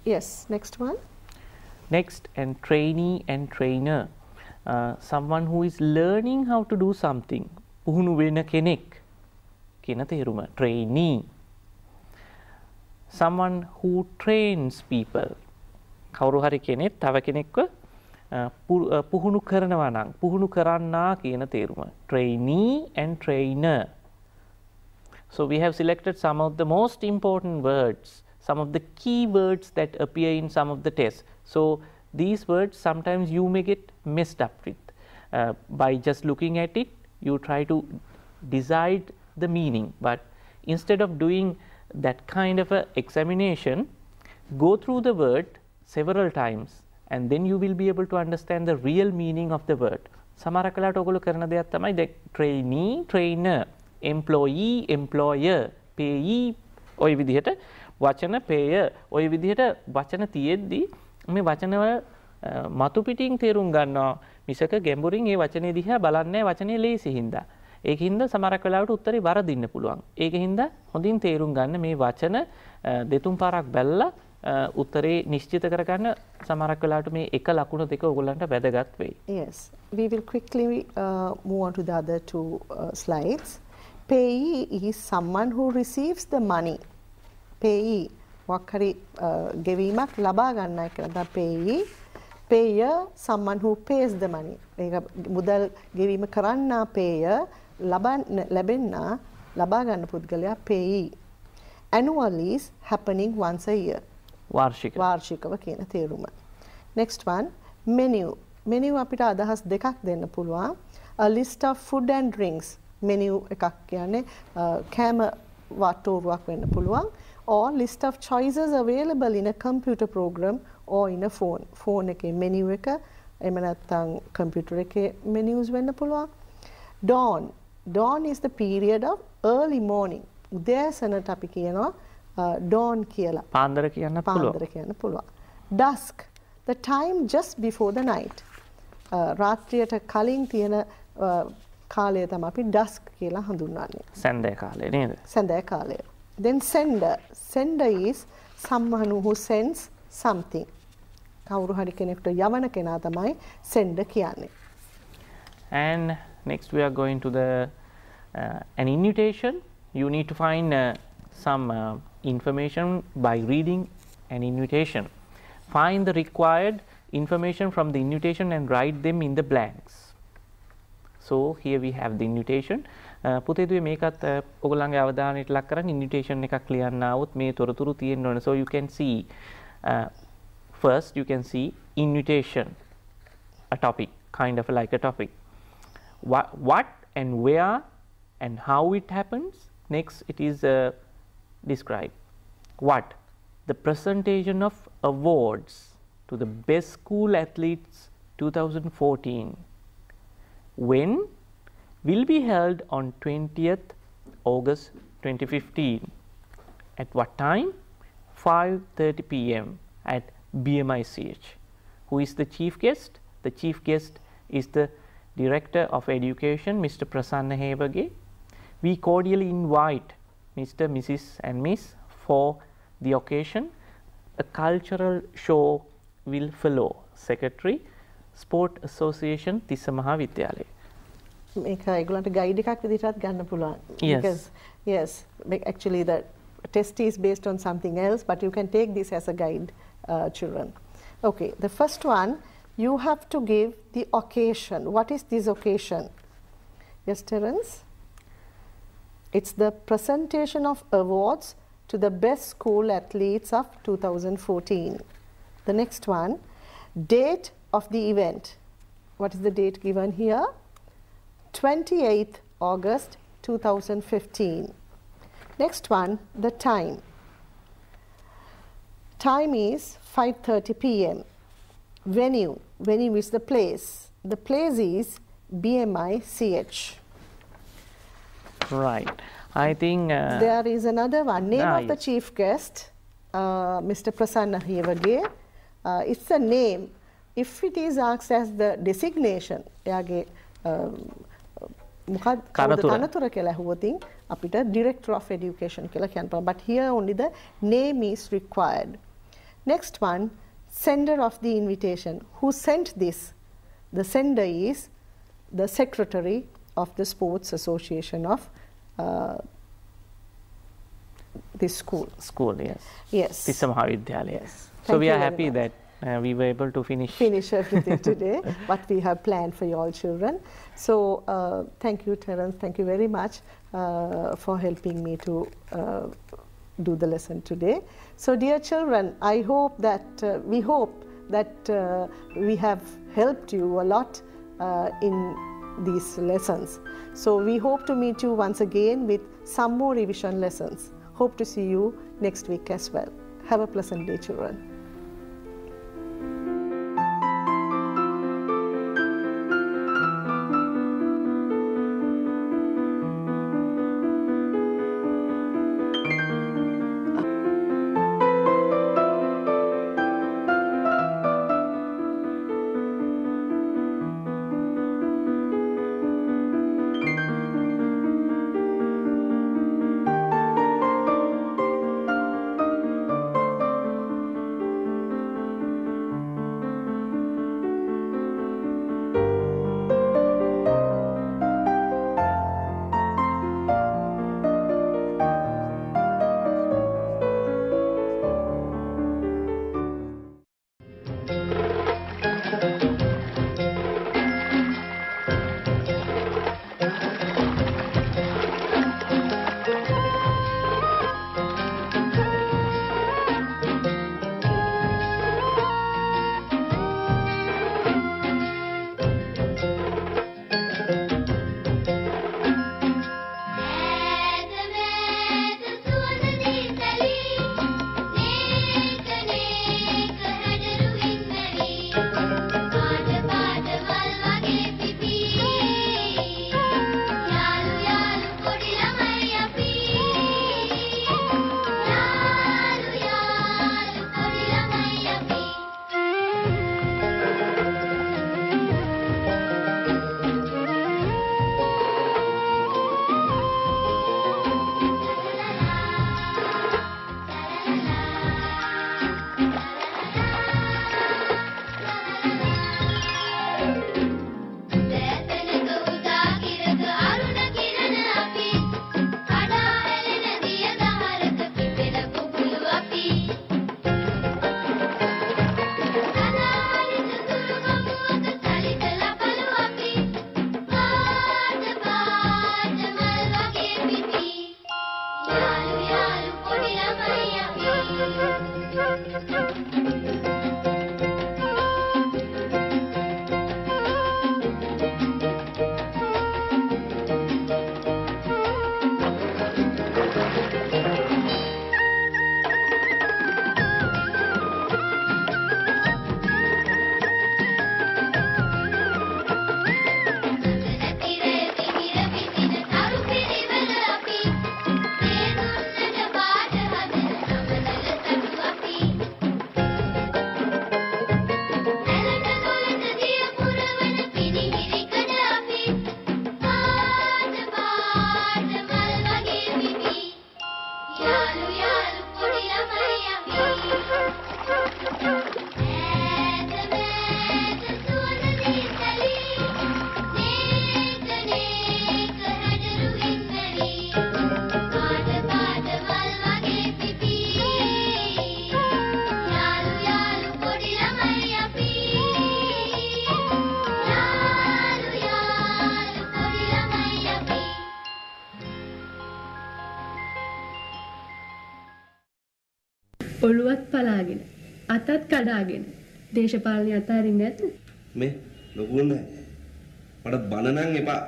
Yes, next one. Next, and trainee and trainer. Uh, someone who is learning how to do something. පුහුණු වෙන කෙනෙක් කියන තේරුම trainee. Someone who trains people. කවුරු හරි කෙනෙක් තව කෙනෙක්ව පුහුණු කරනවා නම් පුහුණු කරන්නා කියන තේරුම trainee and trainer so we have selected some of the most important words some of the key words that appear in some of the tests so these words sometimes you may get messed up with uh, by just looking at it you try to decide the meaning but instead of doing that kind of a examination go through the word several times and then you will be able to understand the real meaning of the word සමහරක් වෙලාවට ඔයගොල්ලෝ කරන දෙයක් තමයි the trainee trainer employee employer payee ওই විදිහට වචන payer ওই විදිහට වචන තියෙද්දි මේ වචනවල මතු පිටින් තේරුම් ගන්නවා මිසක ගැඹුරින් ඒ වචනේ දිහා බලන්නේ වචනේ ලේසි හින්දා. ඒක හින්දා සමහරක් වෙලාවට උත්තරේ වරදින්න පුළුවන්. ඒක හින්දා හොඳින් තේරුම් ගන්න මේ වචන දෙතුන් පාරක් බැලලා උත්තරේ නිශ්චිත කරගන්න සමහරක් වෙලාවට මේ එක ලකුණු දෙක ඔයගොල්ලන්ට වැදගත් වෙයි. Yes. We will quickly uh, move on to the other two uh, slides. Payee is someone who receives the money. Payee මොකක් හරි ගෙවීමක් ලබා ගන්න එක තමයි payee. Payer someone who pays the money. ඒක මුදල් ගෙවීම කරන්නා payer ලබන්න ලැබෙන්නා ලබා ගන්න පුද්ගලයා payee. Annual is happening once a year. වාර්ෂික වාර්ෂිකව කියන තේරුම. next one menu menu අපිට අදහස් දෙකක් දෙන්න පුළුවන් a list of food and drinks menu එකක් කියන්නේ කෑම වට්ටෝරුවක් වෙන්න පුළුවන් or list of choices available in a computer program or in a phone phone එකේ menu එක එහෙම නැත්නම් computer එකේ menus වෙන්න පුළුවන් dawn dawn is the period of early morning උදෑසනට අපි කියනවා ඩෝන් කියලා පාන්දර කියන්න පාන්දර කියන්න පුළුවන්. ඩස්ක් the time just before the night. රාත්‍රියට කලින් තියෙන කාලය තම අපි ඩස්ක් කියලා හඳුන්වන්නේ. සැන්දෑ කාලය නේද? සැන්දෑ කාලය. Then sender. Sender is someone who sends something. කවුරු හරි කෙනෙක්ට යවන කෙනා තමයි sender කියන්නේ. And next we are going to the uh, an invitation. You need to find uh, some uh, information by reading an invitation. Find the required information from the invitation and write them in the blanks. So, here we have the invitation. Uh, පුතේදුවේ මේකත් uh, ඔගොල්ලන්ගේ අවධානයට ලක් කරන් invitation එකක් ලියන්න આવොත් මේ තොරතුරු තියෙන්න ඕනේ. So you can see uh, first you can see invitation a topic kind of like a topic. What, what and where and how it happens next it is uh, describe what? The presentation of awards to the best school athletes 2014 when will be held on 20th August 2015 at what time? 5:30 pm at BMICH who is the chief guest? The chief guest is the director of education Mr Prasanna Hevage. We cordially invite Mr Mrs and Miss for the occasion. A cultural show will follow. Secretary sport association Tissamaha Vidyalaya මේක ඒගොල්ලන්ට guide එකක් විදිහටත් ගන්න පුළුවන්. Yes. Because yes, actually the test is based on something else, but you can take this as a guide, uh, children. Okay, the first one, you have to give the occasion. What is this occasion? Yes, Terence? It's the presentation of awards to the best school athletes of 2014. The next one, date of the event. What is the date given here? 28th August 2015. Next one, the time. Time is 5.30 p.m. Venue, venue is the place. The place is BMICH. Right. I think... Uh, there is another one. Name of yes. the chief guest, uh, Mr. Prasanna Hevage. Uh, it's a name. If it is asked as the designation, yage, um, කවුද තනතුර. තනතුර කියලා ඇහුවොතින් අපිට director of education කියලා කියන්න පුළුවන්. But here only the name is required. Next one, sender of the invitation. Who sent this? The sender is the secretary of the Sports Association of uh, this school. school, yes. Yes. Tissa මහා විද්‍යාලය. Yes. So Thank we you are very happy much. that uh, we were able to finish. finish everything today, what we have planned for you all children. So uh, thank you, Terence. Thank you very much uh, for helping me to uh, do the lesson today. So dear children, I hope that, uh, we hope that uh, we have helped you a lot uh, in these lessons. So we hope to meet you once again with some more revision lessons. Hope to see you next week as well. Have a pleasant day, children. අතත් කඩාගෙන දේශපාලනය අතාරින්න ඇත මේ ලොකු නෑ. මට බන නම් එපා.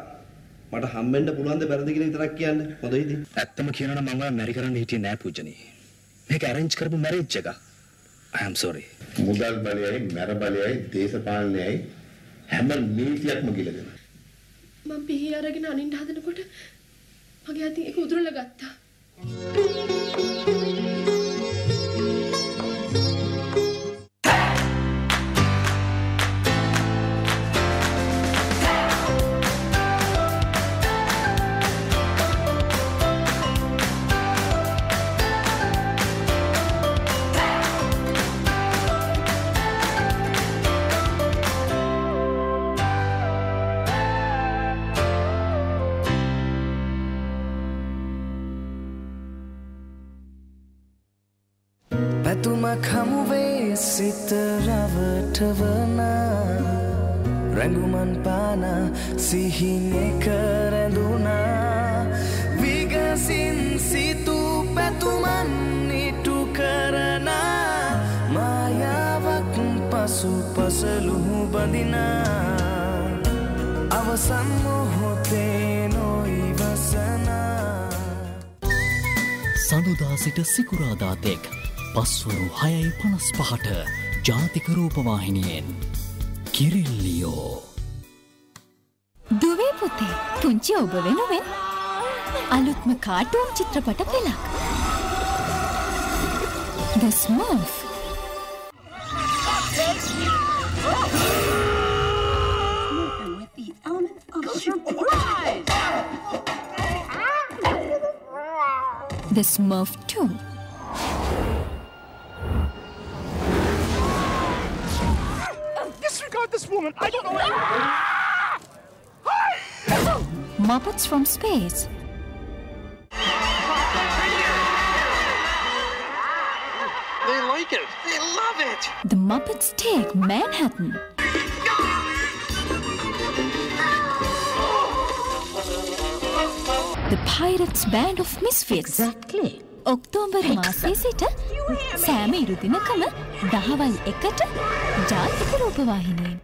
මට හම්බෙන්න පුළුවන් ද වැරදි කියලා විතරක් කියන්න. හොඳ ඉතින්. ඇත්තම කියනනම් මම ඔයා මැරි කරන්න හිටියේ නෑ පූජනී. මේක arrange කරපු marriage එක. I am sorry. මුදල් බලයයි මැර බලයයි දේශපාලනයයි හැම නීතියක්ම ගිලගෙන මම පිහි අරගෙන අනින්න හදනකොට මගේ අතින් ඒක උදුරලා ගත්තා තුමක් සිහිනෙ කරැඳුනා විගසින් සිතු පැතුමන් ඉටු කරන. මායාවක් පසු පසලුහු බඳිනා. අවසන් මොහොතේ නොයිවසනා. සඳුදා සිට සිකුරාදාතෙක් පස්වරු හයයි පනස් පහට ජාතික රූපවාහිනියෙන්. කිරිල්ලියෝ. දුවේ පුතේ පුංචි ඔබ වෙනුවෙන් අලුත්ම කාටුන් චිත්‍රපට පෙළක්. The Smurf. The Smurf 2. Disregard this woman. I don't know where. Muppets from Space. They like it. They love it. The Muppets Take Manhattan. The Pirates Band of Misfits. Exactly. ඔක්තෝබර් මාසයේ සිට සෑම ඉරුදිනකම දහවල් එකට ජාතික රූපවාහිනයෙන්.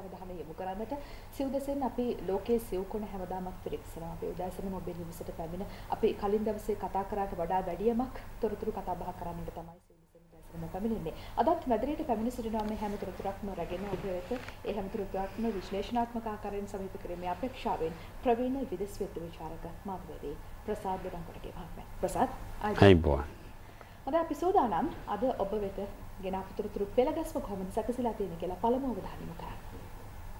අවධානය යොමු කරන්නට සිව් දෙසෙන් අපි ලෝකයේ සිව් කොන හැමදාමක් පිරික්සනවා. අපි උදෑසනම ඔබේ නිවසට පැමිණ අපි කලින් දවසේ කතා කරාට වඩා වැඩියමක් තොරතුරු කතා බහ කරන්නට තමයි සිව් දෙසෙන් උදෑසනම පැමිණෙන්නේ. අදත් මැදිරියට පැමිණ සිටිනවා මේ හැම තොරතුරක්ම රැගෙන ඔබ වෙත. ඒ හැම තොරතුරක්ම විශ්ලේෂණාත්මක ආකාරයෙන් සමීප කිරීමේ අපේක්ෂාවෙන් ප්‍රවීණ විදෙස් විද්‍යා විචාරක මාධ්‍යවේදී ප්‍රසාද් දඩංකොටගේ මහත්මයා. ප්‍රසාද් අයිබෝන් අද අපි සූදානම් අද ඔබ වෙත ගෙන අපතුරුතුරු පෙළගැස්ම කොහොමද සැකසීලා තියෙන කියලා පළමුව අවධානය යොමු කරන්න.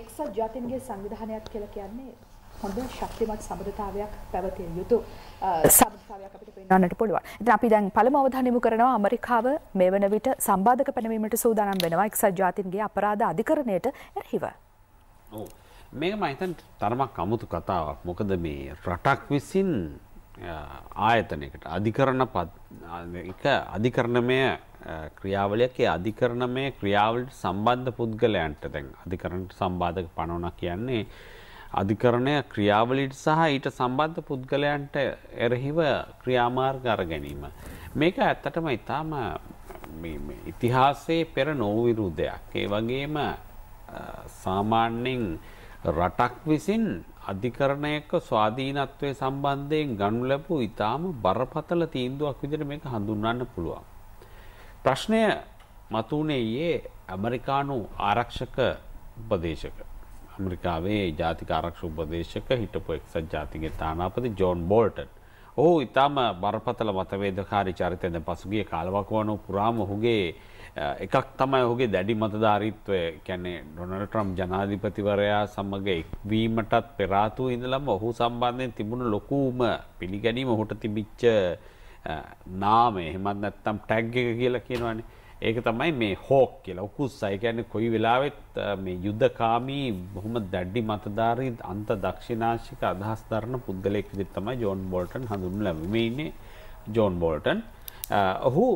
එක්සත් ජාතීන්ගේ සංවිධානයක් කියලා කියන්නේ හොඳ ශක්තිමත් සබඳතාවයක් පැවතිය යුතු සබඳතාවයක් අපිට පෙන්වන්නට පුළුවන්. ඉතින් අපි දැන් පළමු අවධානය යොමු කරනවා ඇමරිකාව මේ වන විට සම්බාධක පැනවීමට සූදානම් වෙනවා එක්සත් ජාතීන්ගේ අපරාධ අධිකරණයට එරෙහිව. ඔව්. මේක මම හිතන්නේ තරමක් අමුතු කතාවක්. මොකද මේ රටක් විසින් ආයතනයකට අධිකරණ එක අධිකරණමය ක්‍රියාවලයක් ඒ අධිකරණමය ක්‍රියාවලට සම්බන්ධ පුද්ගලයන්ට දැන් අධිකරණට සම්බාධක පනවන කියන්නේ අධිකරණය ක්‍රියාවලිට සහ ඊට සම්බන්ධ පුද්ගලයන්ට එරහිව ක්‍රියාමාර්ග අර ගැනීම. මේක ඇත්තටම ඉතාම ඉතිහාසයේ පෙර නොවිරු දෙයක්. ඒ වගේම සාමාන්‍යයෙන් රටක් විසින් අධිකරණයක ස්වාධීනත්වය සම්බන්ධයෙන් ගනු ලැබූ ඉතාම බරපතල තීන්දුවක් විදිහට මේක හඳුන්වන්න පුළුවන්. ප්‍රශ්නය මතුවනේ යේ ඇමරිකානු ආරක්ෂක උපදේශක. ඇමරිකාවේ ජාතික ආරක්ෂ උපදේශක හිටපු එක්සත් ජාතිගේ තානාපති ජෝන් බෝල්ටන්. ඔහු ඉතාම බරපතල මතවේදකාරි චරිතයද පසුගිය කාලවකවනු පුරාම ඔහුගේ එකක් තමයි ඔහුගේ දැඩි මතධාරිත්වය කැන්නේ ඩොනල් ට්‍රම් ජනාධිපතිවරයා සමඟ එක්වීමටත් පෙරාතු ඉඳලම ඔහු සම්බන්ධයෙන් තිබුණ ලොකූම පිළිගැනීම ඔහුට තිබිච්ච නාම එහෙමත් නැත්තම් ටැග් එක කියලා කියනවනේ. ඒක තමයි මේ හෝක් කියලා. උකුස් අය කියන්නේ කොයි වෙලාවෙත් මේ යුද්ධකාමී බොහොම දැඩි මතධාරී අන්ත දක්ෂිනාශික අදහස් දරන පුද්ගලයෙක් විදිහට තමයි ජෝන් බෝල්ටන් හඳුන්වලා ලැබෙන්නේ ඉන්නේ ජෝන් බෝල්ටන්. ඔහු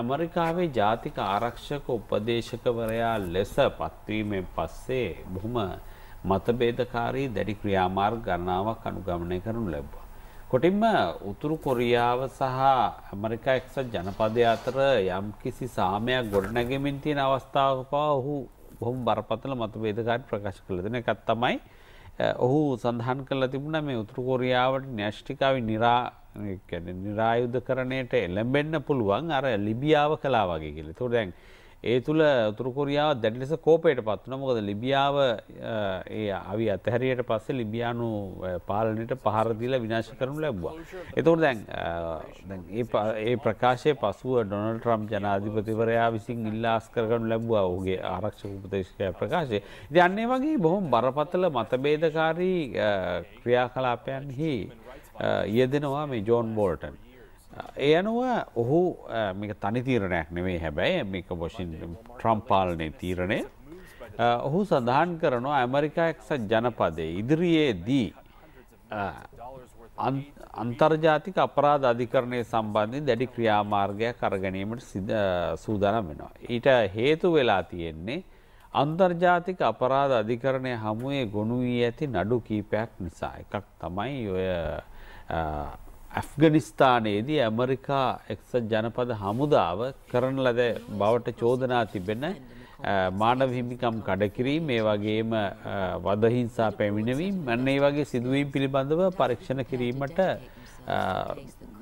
ඇමරිකාවේ ජාතික ආරක්ෂක උපදේශකවරයා ලෙස පත්වීමෙන් පස්සේ බොහොම මතභේදකාරී දැඩි ක්‍රියාමාර්ග ගණනාවක් අනුගමනය කරනු ලැබුවා. කොටින්ම උතුරු කොරියාව සහ ඇමරිකා එක්සත් ජනපදය අතර යම් කිසි සාමයක් ගොඩනැගෙමින් තියෙන අවස්ථාවක පවා ඔහු බොහොම බරපතල මතභේදකාරී ප්‍රකාශ කළ. දෙන එකක් තමයි ඔහු සඳහන් කළ තිබුණ මේ උතුරු කොරියාවට න්‍යෂ්ටිකාව නිරා නිරායුද්ධ කරණයට එළඹෙන්න පුළුවන් අර ලිබියාව කලා වගේ කියල. තුර දැන් ඒ තුළ උතුරකොරියාව දැඩ ලෙස කෝපයට පත් වන මොකද ලිබියාව ඒ අවි අතහැරියට පස්සේ ලිබියානු පාලනයට පහරදිල විනාශ කරනු ලැබවා. එතවට දැන් ඒ ප්‍රකාශය පසුව ඩොනල් ට්‍රම් ජනාධිපතිවරයා විසින් ඉල්ලාස් කරගනු ලැබවා ඔහුගේ ආරක්ෂක උපදේශකය ප්‍රකාශය. යන්නේ වගේ බොහොම බරපතල මතබේදකාරී ක්‍රියා කලාපයන්හි යෙදෙනවා මේ ජෝන් බෝල්ටන්. ඒ අනුව ඔහු මේක තනි තීරණයක් නෙවෙයි හැබැයි මේක බොෂින් ට්‍රම්පාලනය තීරණය ඔහු සඳහන් කරනවා ඇමරිකා එක්සත් ජනපදය ඉදිරියේදී අන්තර්ජාතික අපරාධ අධිකරණය සම්බන්ධින් දැඩි ක්‍රියාමාර්ගයක් කරගැනීමට සිද සූදානම් වෙනවා. ඊට හේතු වෙලා තියෙන්නේ අන්තර්ජාතික අපරාධ අධිකරණය හමුවේ ගොුණු වී ඇති නඩු කීපයක් නිසා එකක් තමයි ඔය ඇෆ්ගනිස්ථානයේදී ඇමරිකා එක්සත් ජනපද හමුදාව කරන ලද බවට චෝදනා තිබෙන මානව හිමිකම් කඩකිරීම මේ වගේම වදහිංසා පැමිණවීම් අන්න ඒ වගේ සිදුවීම් පිළිබඳව පරීක්ෂණ කිරීමට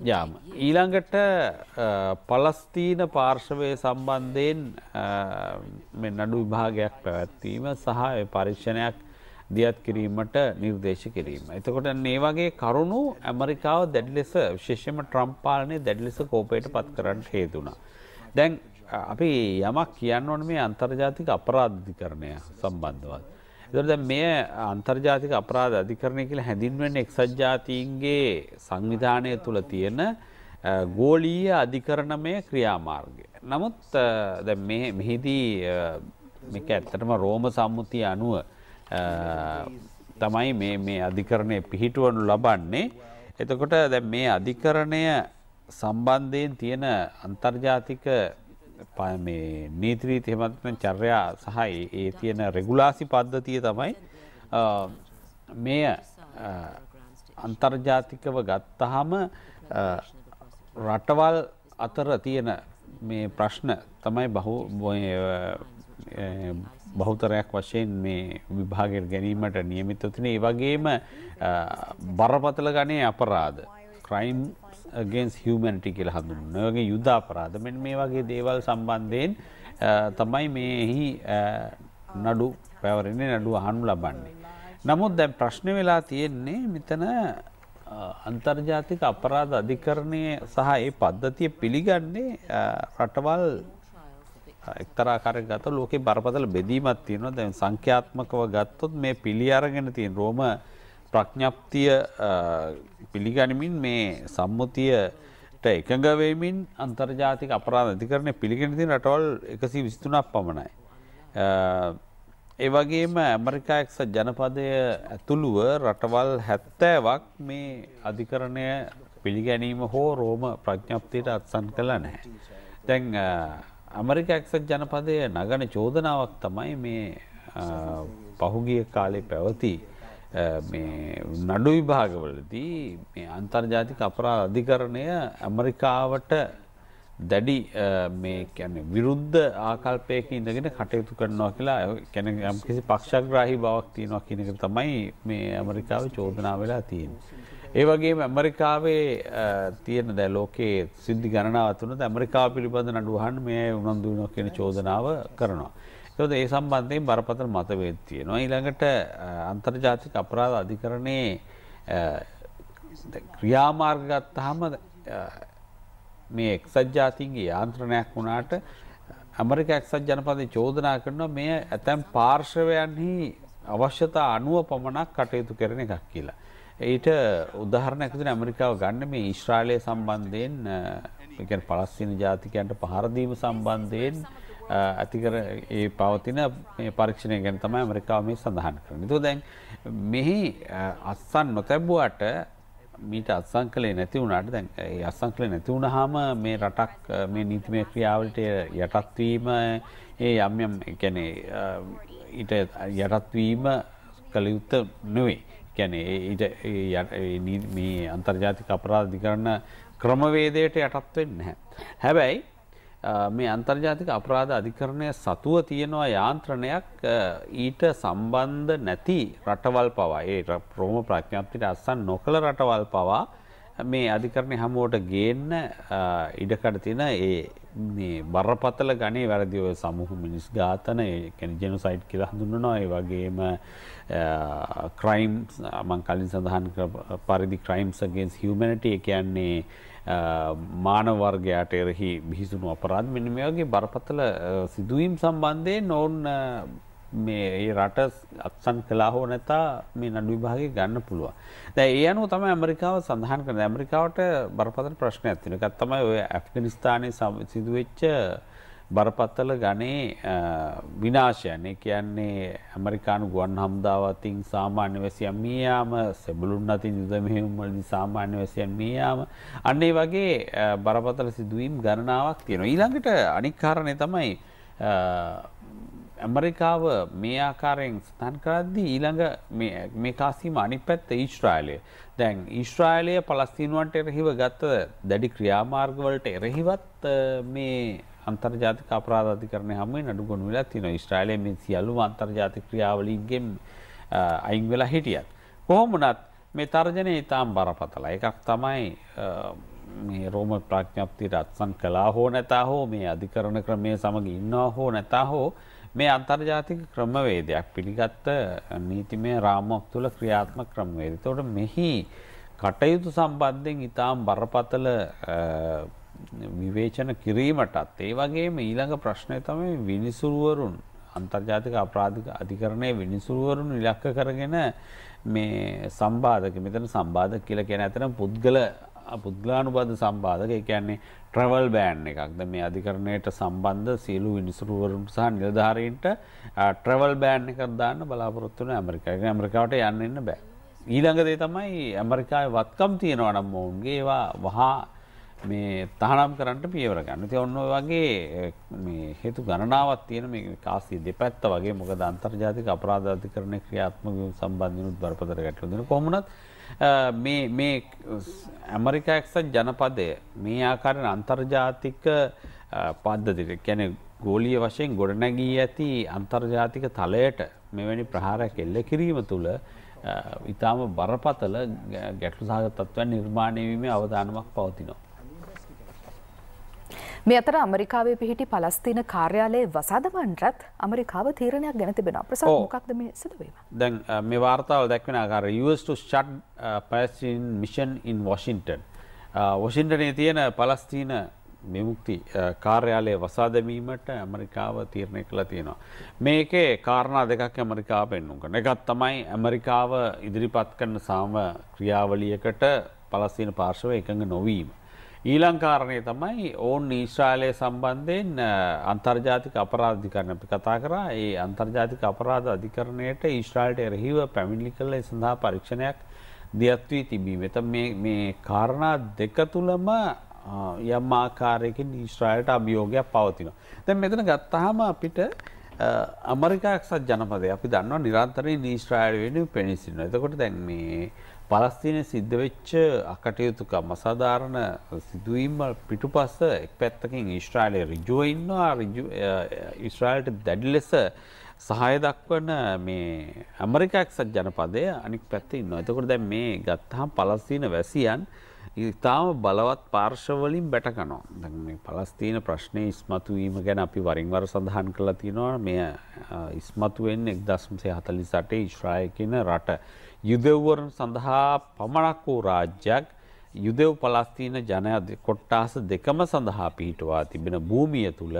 යාම. ඊළඟට පලස්තීන පාර්ශවය සම්බන්ධයෙන් නඩු විභාගයක් පැවැත්වීම සහ පරීක්ෂණයක් දියත් කිරීමට නිර්දේශ කිරීම. එතකොට ඒ වගේ කරුණු ඇමරිකාව දැඩි ලෙස විශේෂම ට්‍රම්පාලනය දැඩි ලෙස කෝපයට පත් කරන්න හේතුුණා. දැන් අපි යමක් කියන්න ඕන මේ අන්තර්ජාතික අපරාධිකරණය සම්බන්ධවත්. එතකොට දැන් මේ අන්තර්ජාතික අපරාධ අධිකරණය කියලා හැඳින්වෙන්නේ එක්සත් ජාතීන්ගේ සංවිධානය තුල තියෙන ගෝලීය අධිකරණමය ක්‍රියාමාර්ගය. නමුත් දැන් මේ මෙහිදී මේක ඇත්තටම රෝම සම්මුතිය අනුව තමයි මේ මේ අධිකරණය පිහිටුවනු ලබන්නේ. එතකොට දැ මේ අධිකරණය සම්බන්ධයෙන් තියෙන අන්තර්ජාතික මේ නීත්‍රී තෙමත්න චර්යා සහ ඒ තියෙන රෙගුලාසි පද්ධතිය තමයි මේ අන්තර්ජාතිකව ගත්තහම රටවල් අතර තියෙන මේ ප්‍රශ්න තමයි බහු බහුතරයක් වශයෙන් මේ විභාගයට ගැනීමට නියමිතතින ඒ වගේම බරපතල ගනේ අපරාධ. ක්‍රයිම් ගෙන්ස් හිවමැනිටි කියල හඳුන් නොගේ යුද්ධ අපරාධ. මෙන් මේ වගේ දේවල් සම්බන්ධයෙන් තමයි මේහි නඩු පැවරෙන්නේ නඩු අහනු ලබන්නේ. නමුත් දැන් ප්‍රශ්න වෙලා තියෙන්නේ මෙතන අන්තර්ජාතික අපරාධ අධිකරණය සහ ඒ පද්ධතිය පිළිගන්නේ රටවල් එක්තරාකාරයක් ගත ලෝකේ බරපතල බෙදීමක් තියෙනවා. දැන් සංඛ්‍යාත්මකව ගත්තොත් මේ පිළි අරගෙන තියෙන රෝම ප්‍රඥප්තිය පිළිගනිමින් මේ සම්මුතියට එකඟ වෙමින් අන්තර්ජාතික අපරාධ අධිකරණය පිළිගෙන තියෙන රටවල් 123ක් පමණයි. ඒ වගේම ඇමරිකා එක්සත් ජනපදය ඇතුළුව රටවල් 70ක් මේ අධිකරණය පිළිගැනීම හෝ රෝම ප්‍රඥප්තියට අත්සන් කළා නැහැ. දැන් ඇමරික එක්සත් ජනපදය නගන චෝදනාවක් තමයි මේ පහුගිය කාලේ පැවති නඩු විභාගවලදී මේ අන්තර්ජාතික අපරාධ අධිකරණය ඇමරිකාවට දැඩි විරුද්ධ ආකල්පයක ඉඳගෙන කටයුතු කරනවා කියලා කැන යම් කිසි පක්ෂග්‍රාහි බවක් තියෙනවා කියන එක තමයි මේ ඇමරිකාවේ චෝදනා වෙලා තියෙන්නේ. ඒ වගේම ඇමරිකාවේ තියෙන දැ ලෝකයේ සිද්ධි ගණනාව තුනද ඇමරිකාව පිළිබඳ නඩුවහන් මේ උනන්දුවනො කියන චෝදනාව කරනවා. එතොද ඒ සම්බන්ධයෙන් බරපතල මතවේද තියෙනවා. ඊළඟට අන්තර්ජාතික අපරාධ අධිකරණයේ ක්‍රියාමාර්ගගත්තහම මේ එක්සත් ජාතින්ගේ යාන්ත්‍රණයක් වුණාට ඇමරික එක්සත් ජනපද චෝදනා කරනවා මේ ඇතැම් පාර්ශවයන්හි අවශ්‍යතා අනුව පමණක් කටයුතු කරන එකක් කියලා. ඊට උදාහරණයක් විදිහට ඇමරිකාව ගන්න මේ ඊශ්‍රායලය සම්බන්ධයෙන් ඒ කියන්නේ පලස්තීන ජාතිකයන්ට පහර දීම සම්බන්ධයෙන් ඇතිකර ඒ පවතින මේ පරීක්ෂණය ගැන තමයි ඇමරිකාව මේ සඳහන් කරන්නේ. ඒක දැන් මෙහි අත්සන් නොතැබුවට මීට අත්සන් කළේ නැති වුණාට දැන් ඒ අත්සන් කළේ නැති වුණාම මේ රටක් මේ නීතිමය ක්‍රියාවලට යටත් වීම ඒ යම් යම් කියන්නේ ඊට යටත් වීම කළ යුත්තේ නෙවෙයි. ගැන මේ අන්තර්ජාතික අපරාධි කරන්න ක්‍රමවේදයට යටත් වෙන්න හැ. හැබැයි මේ අන්තර්ජාතික අපරාධ අධිකරණය සතුව තියෙනවා යාන්ත්‍රණයක් අ, ඊට සම්බන්ධ නැති රටවල් පවා ඒ ර- ප්‍රෝම ප්‍රඥාප්තිට අස්සන් නොකළ රටවල් පවා මේ අධිකරණය හමුවට ගේන්න අ, ඉඩකඩ තියෙන ඒ මේ බරපතල ගනේ වැරදි ඔය සමූහ මිනිස් ඝාතන කැන ජෙනොසයිඩ් කියලා හඳුන්වනවා ඒ වගේම Uh, ක්‍රයිම් uh, මං කලින් සඳහන් කර uh, පරිදි ක්‍රයිම්ස් against humanity ඒ කියන්නේ අ, මානව වර්ගයාට එරෙහි බිහිසුණු අපරාධ මෙන්න මේ වගේ බරපතල අ, සිදුවීම් සම්බන්ධයෙන් ඔවුන් අ, මේ ඒ රට අත්සන් කලා හෝ නැතා මේ නඩු විභාගේ ගන්න පුළුවන්. දැන් ඒ අනුව තමයි ඇමරිකාව සඳහන් කරන්නේ. ඇමරිකාවට බරපතල ප්‍රශ්නයක් තියෙනවා. ඒකත් තමයි ඔය ඇෆ්ගනිස්තානයේ සම- සිදුවෙච්ච බරපතල ගණේ අ, විනාශයන්. ඒ කියන්නේ ඇමරිකානු ගුවන් හමුදාව අතින් සාමාන්‍ය වැසියන් මිය යාම, සෙබළුන් අතින් යුද මෙහෙයුම් වලදී සාමාන්‍ය වැසියන් මිය යාම. අන්න ඒ වගේ අ, බරපතල සිදුවීම් ගණනාවක් තියෙනවා. ඊළඟට අනික් කාරණේ තමයි අ, ඇමරිකාව මේ ආකාරයෙන් ස්ථන් කරද්දී ඊළඟ මේ- මේ කාසීම අනි පැත්ත ඊශ්‍රායිලය දැන් ඊශ්‍රායිලය පලස්තිීනුවන්ට එරහිව ගත්ත දැඩි ක්‍රියාමාර්ගවලට එරහිවත් අ, මේ අන්තර්ජාතික අපරාධි කරන හම නඩු ගොනු වෙලා තින ස්ට්‍රයිලය මේ සියල්ලු අන්තර්ජාතික ක්‍රියාවලින්ගෙන් අයින් වෙලා හිටියත්. කොහොමුණත් මේ තර්ජනය ඉතාම් බරපතලා එකක් තමයි අ, මේ රෝම ප්‍රඥප්තියට අත්සන් කලා හෝ නැතා හෝ මේ අධිකරණ ක්‍රමය සමඟ ඉන්නවා හෝ නැතා හෝ මේ අන්තර්ජාතික ක්‍රමවේදයක් පිළිගත්ත නීතිමය රාමක් තුළ ක්‍රියාත්ම ක්‍රමවේද. තොට මෙහි කටයුතු සම්බන්ධයෙන් ඉතාම් බරපතල අ, විවේචන කිරීමටත්. ඒ වගේම ඊළඟ ප්‍රශ්නය තමයි විනිසුරුවරුන් අන්තර්ජාතික අපරාධික අධිකරණය විනිසුරුවරුන් ඉලක්ක කරගෙන මේ සම්බාධක මෙතන සම්බාධක කියල කියන ඇතන පුද්ගල පුද්ගලානුබද සම්බාධක. ඒ කියන්නේ ට්‍රවල් බෑන් එකක්ද මේ අධිකරණයට සම්බන්ධ සියලු විනිසුරුවරුන් සහ නිලධාරීන්ට ට්‍රවල් බෑන් එකක් දාන්න බලාපොරොත්තුන ඇමරිකාක ඇමරිකාවට යන්න එන්න බෑ. ඊළඟදේ තමයි ඇමරිකායි වත්කම් තියෙනවා නම් ඔවුන්ගේ ඒවා වහා මේ තහනම් කරන්නට පියවර ගන්න ති ඔන්න ඔය වගේ මේ හේතු ගණනාවත් තියෙන මේ කාසී දෙපැත්ත වගේ මොකද අන්තර්ජාතික අපරාධාධි කරන ක්‍රියාත්මක සම්බන්ධනුත් බරපතර ගැටලුදෙන කොමනත් මේ මේ ඇමරිකා එක්සත් ජනපදය මේ ආකාරෙන් අන්තර්ජාතික පද්ධතිට කැන ගෝලිය වශයෙන් ගොඩනැගී ඇති අන්තර්ජාතික තලයට මෙවැනි ප්‍රහාරයක් එල්ල කිරීම තුළ ඉතාම බරපතල ගැටලු සහගතත්වයන් නිර්මාණයවීමේ අවධානමක් පවතිනවා. මේ අතර ඇමරිකාවේ පිහිටි පලස්තීන කාර්යාලයේ වසාදමන්ටත් ඇමරිකාව තීරණයක් ගැන තිබෙන ප්‍රසාද ඔව්. මොකක්ද මේ සිදුවීම. දැන් මේ වාර්තාව දැක්වෙන ආකාර US to shut uh, Palestine mission in Washington. වොෂින්ටනයේ තියෙන පලස්තීන විමුක්ති කාර්යාලය වසා දැමීමට ඇමරිකාව තීරණය කළ තියෙනවා. මේකේ කාරණා දෙකක් ඇමරිකාව පෙන්නුම් කරන එකත් තමයි ඇමරිකාව ඉදිරිපත් කරන සාම ක්‍රියාවලියකට පලස්තීන පාර්ශව එකඟ නොවීම. ඊලංකාරණය තමයි ඔවුන් ඊශ්‍රාලය සම්බන්ධයෙන් අ, අන්තර්ජාතික අපරාධිකරණ අපි කතා කරා ඒ අන්තර්ජාතික අපරාධ අධිකරණයට ඊශ්‍රාල්ට එරහිව පැමිණිලි කළ ඒ සඳහා පරීක්ෂණයක් දියත්වී තිබීම. එත මේ මේ කාරණා දෙක තුළම අ, යම් ආකාරයකින් ඊශ්‍රායට අභියෝගයක් පවතිනවා. දැන් මෙතන ගත්තාම අපිට අමරිකාක්සත් ජනපදය අපි දන්නවා නිරන්තරයෙන් ඊශ්‍රායල් වෙන පෙනිසින්න. එතකොට දැන් මේ පලස්තින සිද්ධ වෙච්ච අකටයුතුකම් අසාධාරණ සිදුවීම පිටු පස්ස එක් පැත්තකින් ඊශ්‍රායිලය රිජුව ඉන්නවා ඉස්්‍රායිල්ට දැඩි ලෙස සහය දක්වන මේ ඇමරිකාක්සත් ජනපදය අනික් පැත්ත ඉන්න. එතකොට දැන් මේ ගත්තහම් පලස්තින වැසියන් ඉතාම බලවත් පාර්ශවලින් බැටකනවා. දැන් මේ පලස්තීන ප්‍රශ්නය ඉස්මතුවීම ගැන අපි වරින්වර සඳහන් කළ තියෙනවා මෙය ඉස්මතුවෙන් එක් දස්මසේ හතලි සටේ ඉශ්‍රාය කියන රට. යුදෙව්වරන් සඳහා පමණක් වූ රාජ්‍යයක් යුදෙව් පලස්තිීන ජනය කොට්ටාස දෙකම සඳහා පිහිටවා තිබෙන භූමිය තුළ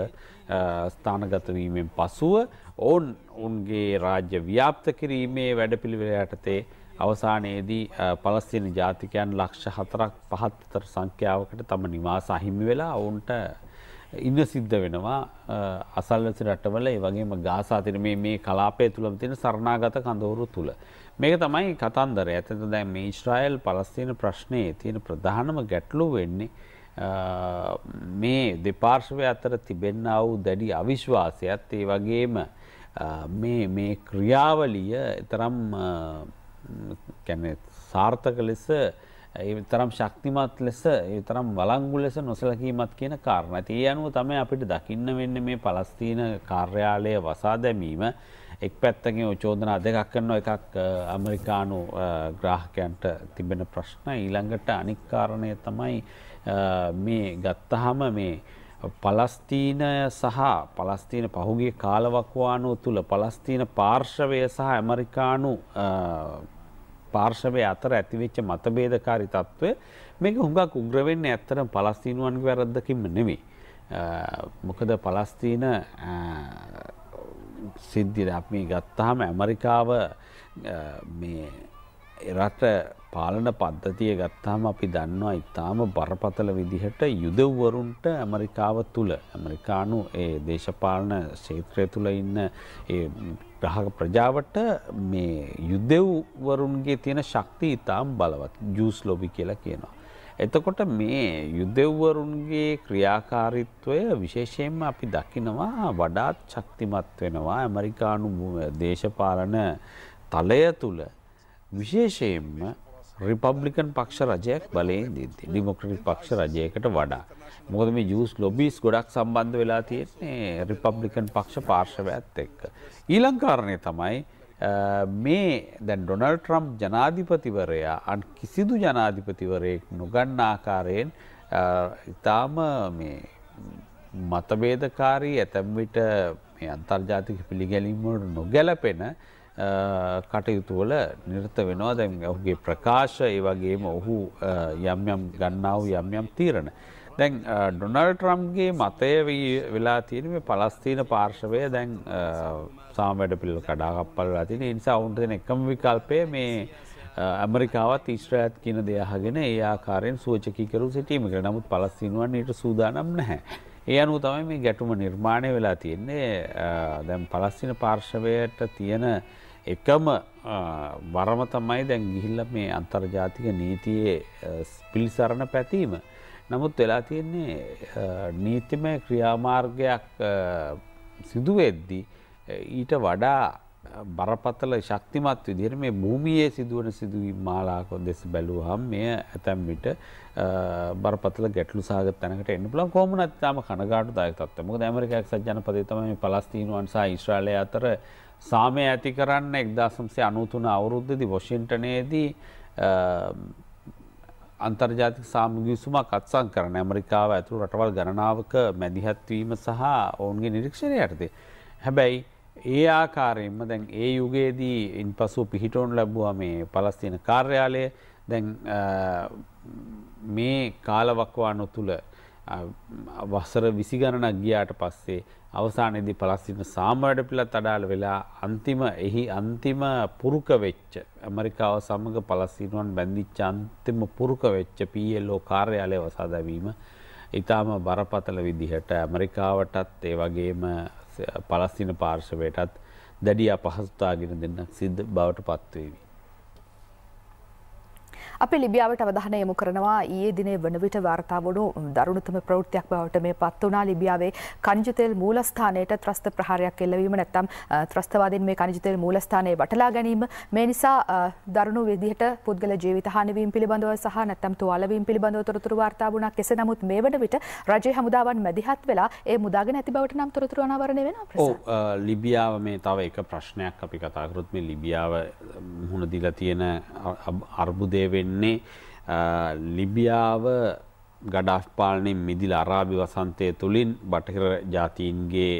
ස්ථානගතවීමෙන් පසුව ඔවුන් උන්ගේ රාජ්‍ය ව්‍යාප්ත කිරීමේ වැඩපිළිවෙල යටතේ අවසානයේදී පලස්තින ජාතිකයන් ලක්ෂ හතරක් පහත්තර සංඛ්‍යාවකට තම නිවාස අහිමි වෙලා ඔවුන්ට ඉන්න සිද්ධ වෙනවා අසල්ලසි රටවල ඒ වගේම ගාසාතින මේ මේ කලාපය තුළම තියෙන සරණාගත කඳවුරු තුළ. මේක තමයි කතන්දර ඇතත දැන් මේ ඊශ්‍රායල් පලස්තින ප්‍රශ්නයේ තියෙන ප්‍රධානම ගැටලු වෙන්නේ මේ දෙපාර්ශවය අතර තිබෙන්න වූ දැඩි අවිශ්වාසයත් ඒ වගේම මේ ක්‍රියාවලිය එතරම් සාර්ථක ලෙස ඒ තරම් ශක්තිමත් ලෙස ඒ තරම් වලංගු ලෙස නොසලකීමත් කියන කාරණ. ඒ අනුව තමයි අපිට දකින්න වෙන්න මේ පලස්තීන කාර්යාලය වසා දැමීම එක් පැත්තකින් චෝදනා දෙකක් කරනවා එකක් ඇමරිකානු ග්‍රාහකයන්ට තිබෙන ප්‍රශ්න ඊළඟට අනික්කාරණය තමයි මේ ගත්තහම මේ පලස්තීනය සහ පලස්තීන පහුගේ කාලවක්වානුව තුළ පලස්තීන පාර්ශවය සහ ඇමරිකානු පාර්ශවය අතර ඇතිවෙච්ච මතබේදකාරි තත්ත්වය මේක හුඟක් උග්‍රවෙන්න ඇත්තරම් පලස්තීනුවන්ගේ වැරද්දකින්ම නෙවෙයි. මොකද පලස්තීන සිද්ධිය අපි ගත්තාම ඇමරිකාව මේ එරට පාලන පද්ධතිය ගත්තාම අපි දන්නවා ඉතාම බරපතල විදිහට යුදව්වරුන්ට ඇමරිකාව තුළ ඇමරිකානු ඒ දේශපාලන ශේත්‍රය තුළ ඉන්න ග්‍රහක ප්‍රජාවට මේ යුදෙව්වරුන්ගේ තියෙන ශක්ති ඉතාම් බලවත් ජූස් ලොබි කියලා කියනවා. එතකොට මේ යුදෙව්වරුන්ගේ ක්‍රියාකාරිත්වය විශේෂයෙන්ම අපි දකිනවා වඩාත් ශක්තිමත් වෙනවා ඇමරිකානු දේශපාලන තලය තුළ විශේෂයෙන්ම රිපබ්ලිකන් පක්ෂ රජයක් බලයෙන් දිද්දි ඩිමොක්‍රටික් පක්ෂ රජයකට වඩා. මොකද මේ ජූස් ලොබිස් ගොඩක් සම්බන්ධ වෙලා තියෙන්නේ රිපබ්ලිකන් පක්ෂ පාර්ශවයත් එක්ක. ඊළංකාරණය තමයි මේ දැන් ඩොනල් ට්‍රම්ප් ජනාධිපතිවරයා අන් කිසිදු ජනාධිපතිවරයෙක් නොගන්න ආකාරයෙන් ඉතාම මේ මතබේදකාරී ඇතැම්විට මේ අන්තර්ජාතික පිළිගැලීමට නොගැලපෙන කටයුතුවල නිර්ත වෙනවා දැන් ඔහුගේ ප්‍රකාශ ඒ වගේම ඔහු යම් යම් ගන්නාව යම් යම් තීරණ. දැන් ඩොනල් ට්‍රම්ගේ මතය වෙලා තියෙන මේ පලස්තීන පාර්ශවය දැන් සාම වැඩ පිල්ල කඩාකප්පල් තින නිසා ඔවුන්ට දෙන එකම විකල්පය මේ ඇමරිකාවත් ඉස්ත්‍රඇත් කියන දෙයහගෙන ඒ ආකාරයෙන් සුවචකීකරු සිටීමක නමුත් පලස්තිනුවන් ඊට සූදානම් නැහැ. ඒ අනුව තමයි මේ ගැටුම නිර්මාණය වෙලා තියෙන්නේ දැම් පලස්තින පාර්ශවයට තියෙන එකම වරම තමයි දැන් ගිහිල්ල මේ අන්තර්ජාතික නීතියේ පිළිසරණ පැතීම. නමුත් වෙලා තියෙන්නේ නීතිමය ක්‍රියාමාර්ගයක් සිදුවෙද්දී ඊට වඩා බරපතල ශක්තිමත් විදිහට මේ භූමියේ සිදුවන සිදුවීම් මාලාක දෙස බැලුවහම මෙය ඇතැම් විට බරපතල ගැටලු සාගත තැනකට එන්න පුළුවන් කොහොමද තාම කනගාටුදායක තත්ත්වය. මොකද ඇමරිකා එක්සත් ජනපදයේ තමයි මේ පලස්තීනුවන් සහ ඊශ්‍රායලය අතර සාමය ඇති කරන්න 1993 අවුරුද්දේදී වොෂින්ටනයේදී අන්තර්ජාතික සාමගිවිසුමක් අත්සන් කරන ඇමරිකාව ඇතුළු රටවල් ගණනාවක මැදිහත්වීම සහ ඔවුන්ගේ නිරීක්ෂණය යටතේ. හැබැයි ඒ ආකාරයෙන්ම දැන් ඒ යුගයේදී ඉන් පසු පිහිටෝන් ලැබුවා මේ පලස්තින කාර්යාලය දැන් මේ කාලවක්වානු තුළ වසර විසි ගණනක් ගියාට පස්සේ අවසානයේදී පලස්තින සාමවැඩ පිළත් අඩාල වෙලා අන්තිම එහි අන්තිම පුරුක වෙච්ච ඇමරිකාව සමඟ පලස්තිනුවන් බැඳිච්ච අන්තිම පුරුක වෙච්ච පියල්ලෝ කාර්යාලය වසා දැවීම ඉතාම බරපතල විදිහට ඇමරිකාවටත් ඒ වගේම පලස්තින පාර්ශවයටත් දැඩිය අපහසුතාගෙන දෙන්න සිද්ධ බවට පත්වේවි. අපි ලිබියාවට අවධානය යොමු කරනවා. ඊයේ දිනේ වන විට වාර්තා වුණු දරුණුතම ප්‍රවෘත්තියක් බවට මේ පත් වුණා. ලිබියාවේ කනිජ තෙල් මූලස්ථානයට ත්‍රස්ත ප්‍රහාරයක් එල්ලවීම නැත්නම් ත්‍රස්තවාදීන් මේ කනිජ තෙල් මූලස්ථානයේ වටලා ගැනීම. මේ නිසා දරුණු විදිහට පුද්ගල ජීවිත හානි වීම පිළිබඳව සහ නැත්නම් තුවාල වීම පිළිබඳව තොරතුරු වාර්තා වුණා. කෙසේ නමුත් මේ වන විට රජයේ හමුදාවන් මැදිහත් වෙලා ඒ මුදාගෙන ඇති බවට නම් තොරතුරු අනාවරණය වෙනවා ප්‍රසන්න. ඔව් ලිබියාව මේ තව එක ප්‍රශ්නයක් අපි කතා කරොත්. මේ ලිබියාව මුහුණ දීලා තියෙන අර්බුදය වෙන්නේ ලිබියාව ගඩාෆ් පාලනින් මිදිල අරාබි වසන්තය තුළින් බටහිර ජාතීන්ගේ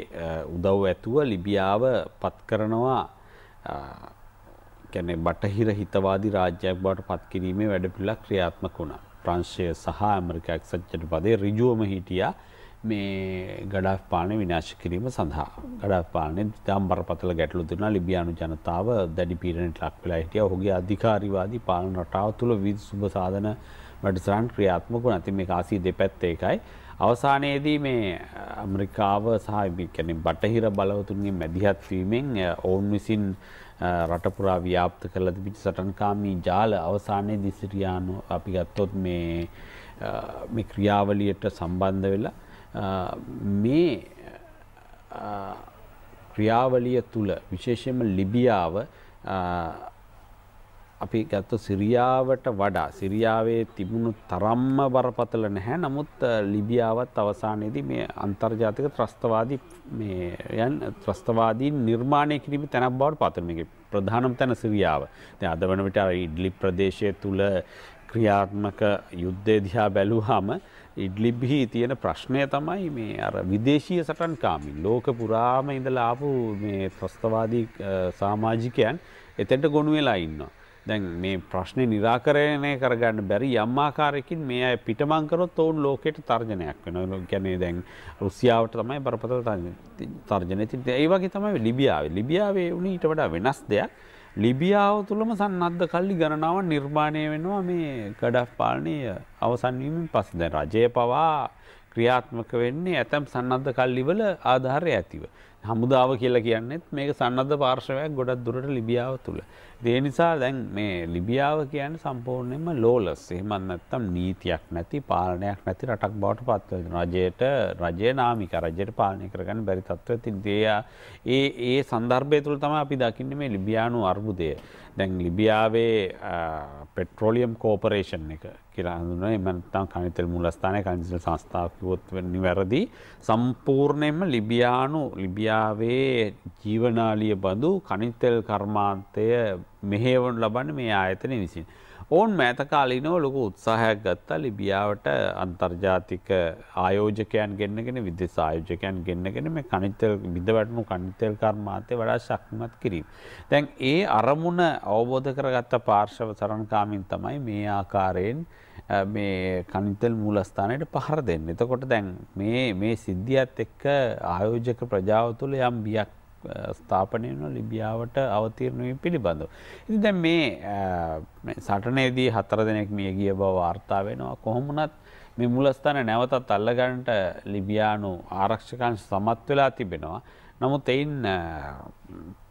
උදව් ඇතුව ලිබියාව පත් කරනවා. කැනෙ බටහිර හිතවාදි රාජ්‍යයක් බවට පත් කිරීමේ වැඩ පිල්ලක් ක්‍රියාත්මක වුණා. ප්‍රංශය සහ ඇමරිකක් සච්චට පදේ රිජුවම හිටියා. මේ ගඩාක් පාලනය විනාශ කිරීම සඳහා. ගඩක් පාලනය තම් බරපතල ගැටලු දෙන ලිබියානු ජනතාව දැඩි පීරණට ලක් වෙලා හිටිය. හොගේ අධිකාරිවාදී පාලන රටාව තුළ විද සුභ සාධන වැඩසරන් ක්‍රියාත්මක නැති මේ කාසී දෙපැත්ත එකයි. අවසානයේදී මේ ඇමරිකාව සහ කැන බටහිර බලවතුන්ගේ මැදිහත්වීමෙන් ඔවුන් විසින් රටපුරා ව්‍යාප්ත කළ පිටි සටන්කාමී ජාල අවසානයේ දිසිරියානු අපි ගත්තොත් මේ ක්‍රියාවලියට සම්බන්ධ වෙලා මේ ක්‍රියාවලිය තුළ විශේෂයෙන්ම ලිබියාව අපි ගත්ත සිරියාවට වඩා සිරියාවේ තිබුණු තරම්ම බරපතල නැහැ නමුත් ලිබියාවත් අවසානයේදී මේ අන්තර්ජාතික ත්‍රස්තවාදී මේ යන් ත්‍රස්තවාදී නිර්මාණය කිරීම තැනක් බවට පතන මේකේ ප්‍රධානම තැන සිරියාව. දැන් අද වන විට අර ඉඩ්ලිබ් ප්‍රදේශය තුල ක්‍රියාත්මක යුද්ධය දිහා බැලුවාම ඉඩ්ලිබ්හි තියෙන ප්‍රශ්නය තමයි මේ අර විදේශීය සටන්කාමින් ලෝක පුරාම ඉඳලා ආපු මේ ත්‍රස්තවාදී සාමාජිකයන් එතෙන්ට ගොනු වෙලා ඉන්නවා. දැන් මේ ප්‍රශ්නය නිරාකරණය කරගන්න බැරි යම්මාකාරයකින් මේ අය පිටමංකරොත් ඔවුන් ලෝකෙට තර්ජනයක් වෙන ගැනේ දැන් රුසියාවට තමයි බරපතල තර්ජනය ති ඒ වගේ තමයි ලිබියාවේ. ලිබියාවේ වුණ ඊට වඩා වෙනස් දෙයක්. ලිබියාව තුළම සන්නද්ධ කල්ලි ගණනාව නිර්මාණය වෙනවා මේ ගඩක් පාලනය අවසන්වීමෙන් පස් දැ රජය පවා ක්‍රියාත්මක වෙන්නේ ඇතැම් සන්නද්ධ කල්ලිවල ආධාරය ඇතිව. හමුදාව කියලා කියන්නෙත් මේක සන්නද්ධ පාර්ශවයක් ගොඩක් දුරට ලිබියාව තුළ. ඒ නිසා දැන් මේ ලිබියාව කියන්න සම්පූර්ණයෙන්ම ලෝලස් එහෙමත් නැත්තම් නීතියක් නැති පාලනයක් නැති රටක් බවට පත්ව රජයට රජය නාමික රජයට පාලනය කරගන්න බැරි තත්ත්ව ති දේයා ඒ ඒ සන්දර්භය තුළ තම අපි දකින්න මේ ලිබියානු අර්බුදය. දැන් ලිබියාවේ පෙට්‍රෝලියම් කෝපරේෂන් එක කියලා හඳුන එමනත්තම් කනිතෙල් මුලස්ථානය කනිසිල් සංස්ථාවකිවොත් නිවැරදි සම්පූර්ණයෙන්ම ලිබියානු ලිබියාවේ ජීවනාලිය බඳු කනිතෙල් කර්මාන්තය මෙහේවන් ලබන්න මේ ආයතන විසින්. ඔවුන් මෑත කාලිනව ලොකු උත්සාහයක් ගත්තා ලිබියාවට අන්තර්ජාතික ආයෝජකයන් ගෙන්න්නගෙන විදෙස් ආයෝජකයන් ගෙන්න්නගෙන මේ කනිතල් විද වැටනු කනිතෙල් කර්මාතය වඩා ශක්මත් කිරීම. දැන් ඒ අරමුණ අවබෝධ කරගත්ත පාර්ශව සරණකාමින් තමයි මේ ආකාරයෙන් මේ කනිතල් මූලස්ථානයට පහර දෙන්න. එතකොට දැන් මේ මේ සිද්ධියත් එක්ක ආයෝජක ප්‍රජාව තුළ යම් බියක් ස්ථාපනය වන ලිබියාවට අවතීරණය පිළිබඳව. ඉති දැන් මේ සටනේදී හතර දෙනෙක් මිය ගිය බව වාර්තා වෙනවා කොහොමුණත් මේ මුලස්ථාන නැවතත් අල්ලගන්නට ලිබියානු ආරක්ෂකංශ සමත් වෙලා තිබෙනවා. නමුත් එයින්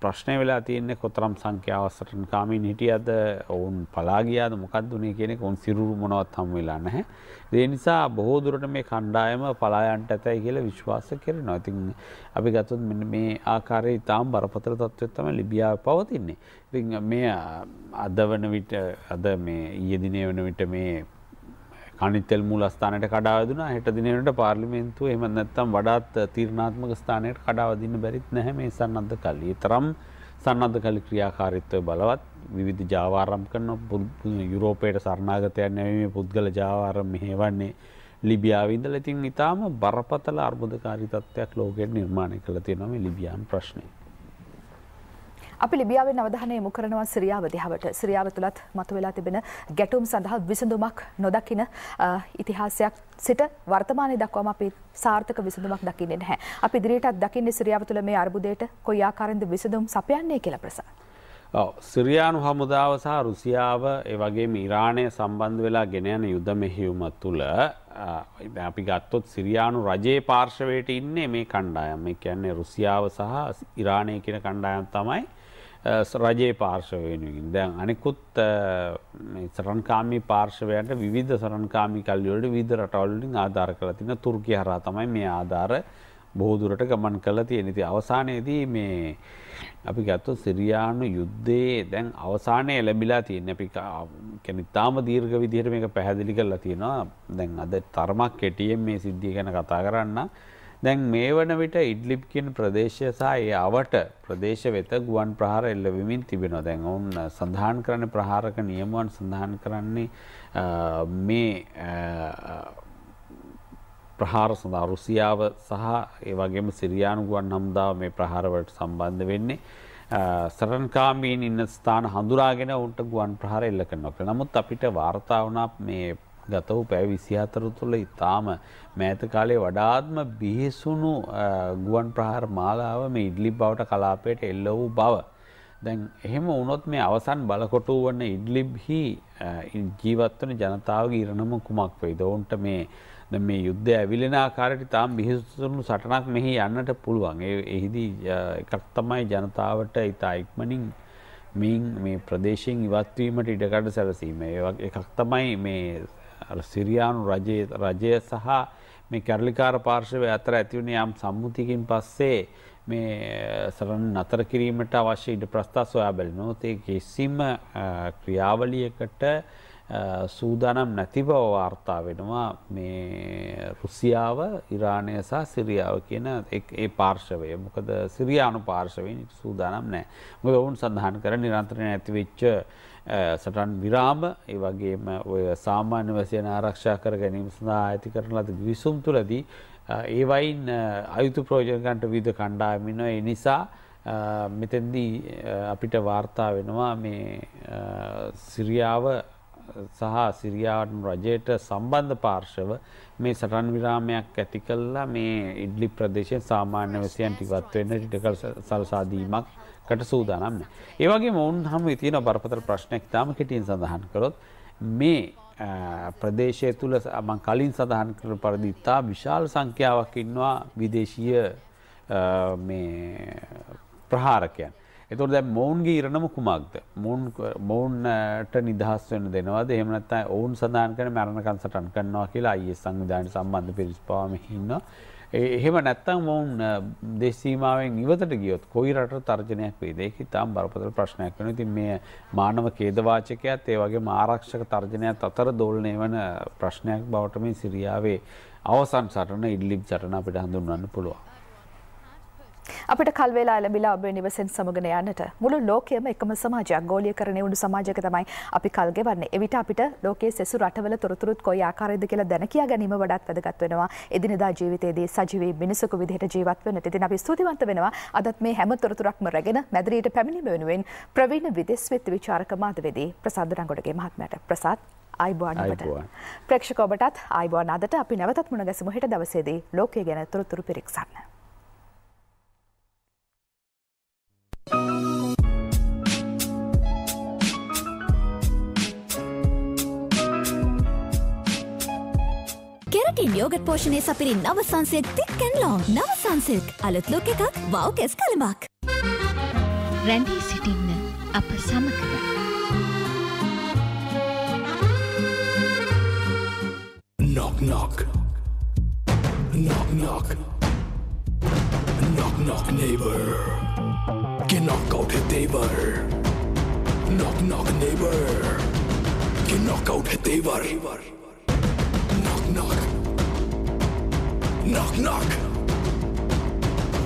ප්‍රශ්නය වෙලා තියන්නේ කොතරම් සංඛ්‍යාවස්සටන් කාමින් හිටිය අද ඔවුන් පලාගයාද මොකක්දුනේ කියෙනෙ ඔුන් සිරුරු මොනවත් හම් වෙලා නැහැ. දේ නිසා බොහෝ දුරට මේ කණ්ඩායම පලායන්ට ඇතැයි කියල විශ්වාස කර නොතින් අපි ගතුත් මෙ මේ ආකාරය ඉතාම් බරපතර තත්ත්වත්තම ලිබියාව පවතින්නේ. මේ අද වන විට අද මේ ඊයදිනය වන විට මේ කනිතෙල් මූලස්ථානයට කඩාවදුන හෙට දිනට පාර්ලිමෙන්තු එම නැත්තම් වඩාත් තීරණාත්මක ස්ථානයට කඩාවදින්න බැරිත් නැහැ මේ සන්නද්ධ කල්ලි තරම් සන්නද්ධ කලි ක්‍රියාකාරිත්වය බලවත් විවිධ ජාවාරම් කරන යුරෝපයට සරණාගතයන් නැවීම පුද්ගල ජාවාරම් මෙහේවන්නේ ලිබියාවින්දල ඉතින් ඉතාම බරපතල අර්බුධකාරි තත්වයක් ලෝකෙට නිර්මාණය කළ තියෙනම ලිබියන් ප්‍රශ්නය. අපි ලිබියාවෙන් අවධානය යොමු කරනවා සිරියාව දිහාවට. සිරියාව තුලත් මතුවලා තිබෙන ගැටුම් සඳහා විසඳුමක් නොදකින ඉතිහාසයක් සිට වර්තමානයේ දක්වාම අපි සාර්ථක විසඳුමක් දකින්නේ නැහැ. අපි ඉදිරියටත් දකින්නේ සිරියාව තුළ මේ අර්බුදයට කොයි ආකාරයෙන්ද විසඳුම් සපයන්නේ කියලා ප්‍රසාද්. සිරියානු හමුදාව සහ රුසියාව ඒ වගේම ඉරාණය සම්බන්ධ වෙලා ගෙන යන යුද මෙහිවුම තුළ අපි ගත්තොත් සිරියානු රජයේ පාර්ශවයට ඉන්නේ මේ කණ්ඩායම් මේ කියන්නේ රුසියාව සහ ඉරාණය කියන කණ්ඩායම් තමයි රජයේ පාර්ශවයෙනුවෙන් දැන් අනෙකුත් සරන්කාමී පාර්ශවයට විධ සරන්කාමි කල්ලිවලට විධ රටවල්ලින් ආධාර කළ තින තුර්කිය හරා තමයි මේ ආධාර බෝදුරට ගමන් කළ තියෙනති අවසානයේදී මේ අපි ගත්තු සිරියානු යුද්ධයේ දැන් අවසානය ලැබිලා තියෙන අපි කැනිතාම දීර්ඝ විදිහට මේක පැහැදිලි කරලා තියෙනවා. දැන් අද තරමක් කෙටියෙන් මේ සිද්ධිය ගැන කතා කරන්න දැන් මේ වන විට ඉඩ්ලිප් කියන ප්‍රදේශය සහ ඒ අවට ප්‍රදේශ වෙත ගුවන් ප්‍රහාර එල්ලවෙමින් තිබෙනවා. දැන් ඔවුන් සඳහන් කරන ප්‍රහාරක නියමුවන් සඳහන් කරන්නේ මේ ප්‍රහාර සඳහා රුසියාව සහ ඒ වගේම සිරියානු ගුවන් හමුදාව මේ ප්‍රහාරවලට සම්බන්ධ වෙන්නේ සරන්කාමීන් ඉන්න ස්ථාන හඳුරාගෙන උන්ට ගුවන් ප්‍රහාර එල්ල කරනවා. නමුත් අපිට වාර්තා වුණා මේ ගත වූ පැය විසිහතර තුළ ඉතාම මෑත කාලේ වඩාත්ම බිහිසුණු ගුවන් ප්‍රහාර මාලාව මේ ඉඩ්ලි බවට කලාපයට එල්ල වූ බව. දැන් එහෙම වුණොත් මේ අවසන් බලකොටු වන්න ඉඩ්ලිබ්හි ජීවත්වන ජනතාවගේ ඉරණම කුමක් වෙයිද? ඔවුන්ට මේ මේ යුද්ධ ඇවිලෙන ආකාරයට තාම් බිහිසුණු සටනක් මෙහි යන්නට පුළුවන්. එහිදී එකක් තමයි ජනතාවට ඉතා ඉක්මනින් මින් මේ ප්‍රදේශයෙන් ඉවත්වීමට ඉඩකඩ සැලසීම. එකක් තමයි මේ සිරියානු රජය සහ මේ කැරලිකාර පාර්ශවය අතර ඇතිවුණ යම් සම්මුතිකින් පස්සේ මේ සරන් නතර කිරීමට අවශ්‍ය ඉඩ ප්‍රස්ථා සොයා බැලිනොත් ඒ කිසිම ක්‍රියාවලියකට සූදානම් නැති බව වාර්තා වෙනවා මේ රුසියාව ඉරාණය සහ සිරියාව කියන ඒ පාර්ශවය. මොකද සිරියානු පාර්ශවයෙන් සූදානම් නෑ මොකද ඔවුන් සඳහන් කර නිරන්තරණ ඇතිවෙච්ච සටන් විරාම ඒ වගේම ඔය සාමාන්‍ය වසයන ආරක්ෂා කර ගැනීම සඳහා ඇති කරන ලද විසුම් තුළදී ඒවයින් අයුතු ප්‍රෝජනකන්ට විද කණ්ඩායමින ඒ නිසා මෙතැන්දී අපිට වාර්තා වෙනවා මේ සිරියාව සහ සිරියාවන් රජයට සම්බන්ධ පාර්ශව මේ සටන් විරාමයක් ඇති කල්ලා මේ ඉඩ්ලි ප්‍රදේශයෙන් සාමාන්‍ය වසියන් ටිවත් වෙන්න ටිටකල් සලසාදීමක් කට සූදානම්න. ඒවගේ මොවුන් හම ඉතින බරපතර ප්‍රශ්නයක් තාම කෙටියෙන් සඳහන් කරොත් මේ ප්‍රදේශය තුළ අමන් කලින් සඳහන් කර පරදි ඉතා විශාල් සංඛ්‍යාවක් ඉන්නවා විදේශීය ප්‍රහාරකයන්. එතුොට දැ මොවන්ගේ ඉරණම කුමක්ද මොවුන්ට නිදහස් වන දෙනවද එහමනත් ඔවුන් සඳහන් කන මැරණකන් සටන් කරනවා කියලා අය සංවිධාන සම්බන්ධ පිරිස් පාම හින්න. එහෙම නැත්තම් මොවුන් දෙස්සීමාවෙන් ඉවතට ගියොත් කොයි රට තර්ජනයක් වේදේකි තාම් බරපතල ප්‍රශ්නයක් වන ති මේ මානව කේදවාචකයත් ඒ වගේ ආරක්ෂක තර්ජනයක් අතර දෝලනය වන ප්‍රශ්නයක් බවටම සිරියාවේ අවසන් සටන ඉල්ලිබ් සටන අපිට හඳුන්වන්න පුළුවන්. අපිට කල්වෙලා ලැබිලා ඔබේ නිවසෙන් සමගන යන්නට මුළු ලෝකයම එකම සමාජයක් ගෝලිය කරණය වුණු සමාජයක තමයි අපි කල්ගෙවන්නේ. එවිට අපිට ලෝකයේ සෙසු රටවල තොරතුරුත් කොයි ආකාරයද කියලා දැන කියා ගැනීම වඩාත් වැදගත් වෙනවා. එදිනෙදා ජීවිතයේදී සජීවී මිනිසෙකු විදිහට ජීවත් වෙන්නට. ඉතින් අපි ස්තුතිවන්ත වෙනවා. අදත් මේ හැම තොරතුරක්ම රැගෙන මැදිරියට පැමිණීම වෙනුවෙන් ප්‍රවීණ විදෙස් විත්ත විචාරක මාධ්‍යවේදී ප්‍රසාද් රංගොඩගේ මහත්මයාට ප්‍රසාද් අයිබෝන් ඔබට ප්‍රේක්ෂක ඔබටත් අයිබෝන් අදට අපි නැවතත් මුණ ගැසමු හෙට දවසේදී ලෝකය ගැන තොරතුරු පිරික්සන්න. කෙරටින් යෝගට පෝෂණය සපිරි නව සංසෙක් තික්කැන් ලෝ නව සංසෙක් අලුත් ලොක එකක් වව් කෙස් කළමක්. රැඳී සිටින්න අප සමකර. Knock knock. Knock knock. Knock knock neighbor. Get knock out hit neighbor. Knock knock neighbor. Get knock out hit neighbor. Knock knock. Knock knock.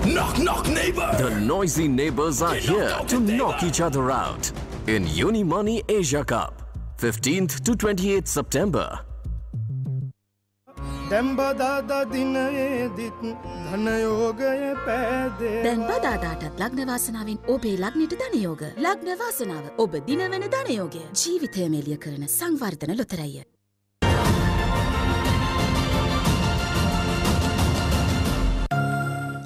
Knock knock neighbor. The noisy neighbors are here to knock each other out in Unimoney Asia Cup, 15th to 28th September. දැන් බදාදාටත් ලග්නවාසනාවෙන් ඔබේ ලග්නට ධනයෝග ලග්නවාසනාව ඔබ දිනවන ධනයෝගය ජීවිතය මෙලිය කරන සංවර්ධන ලොතරැය.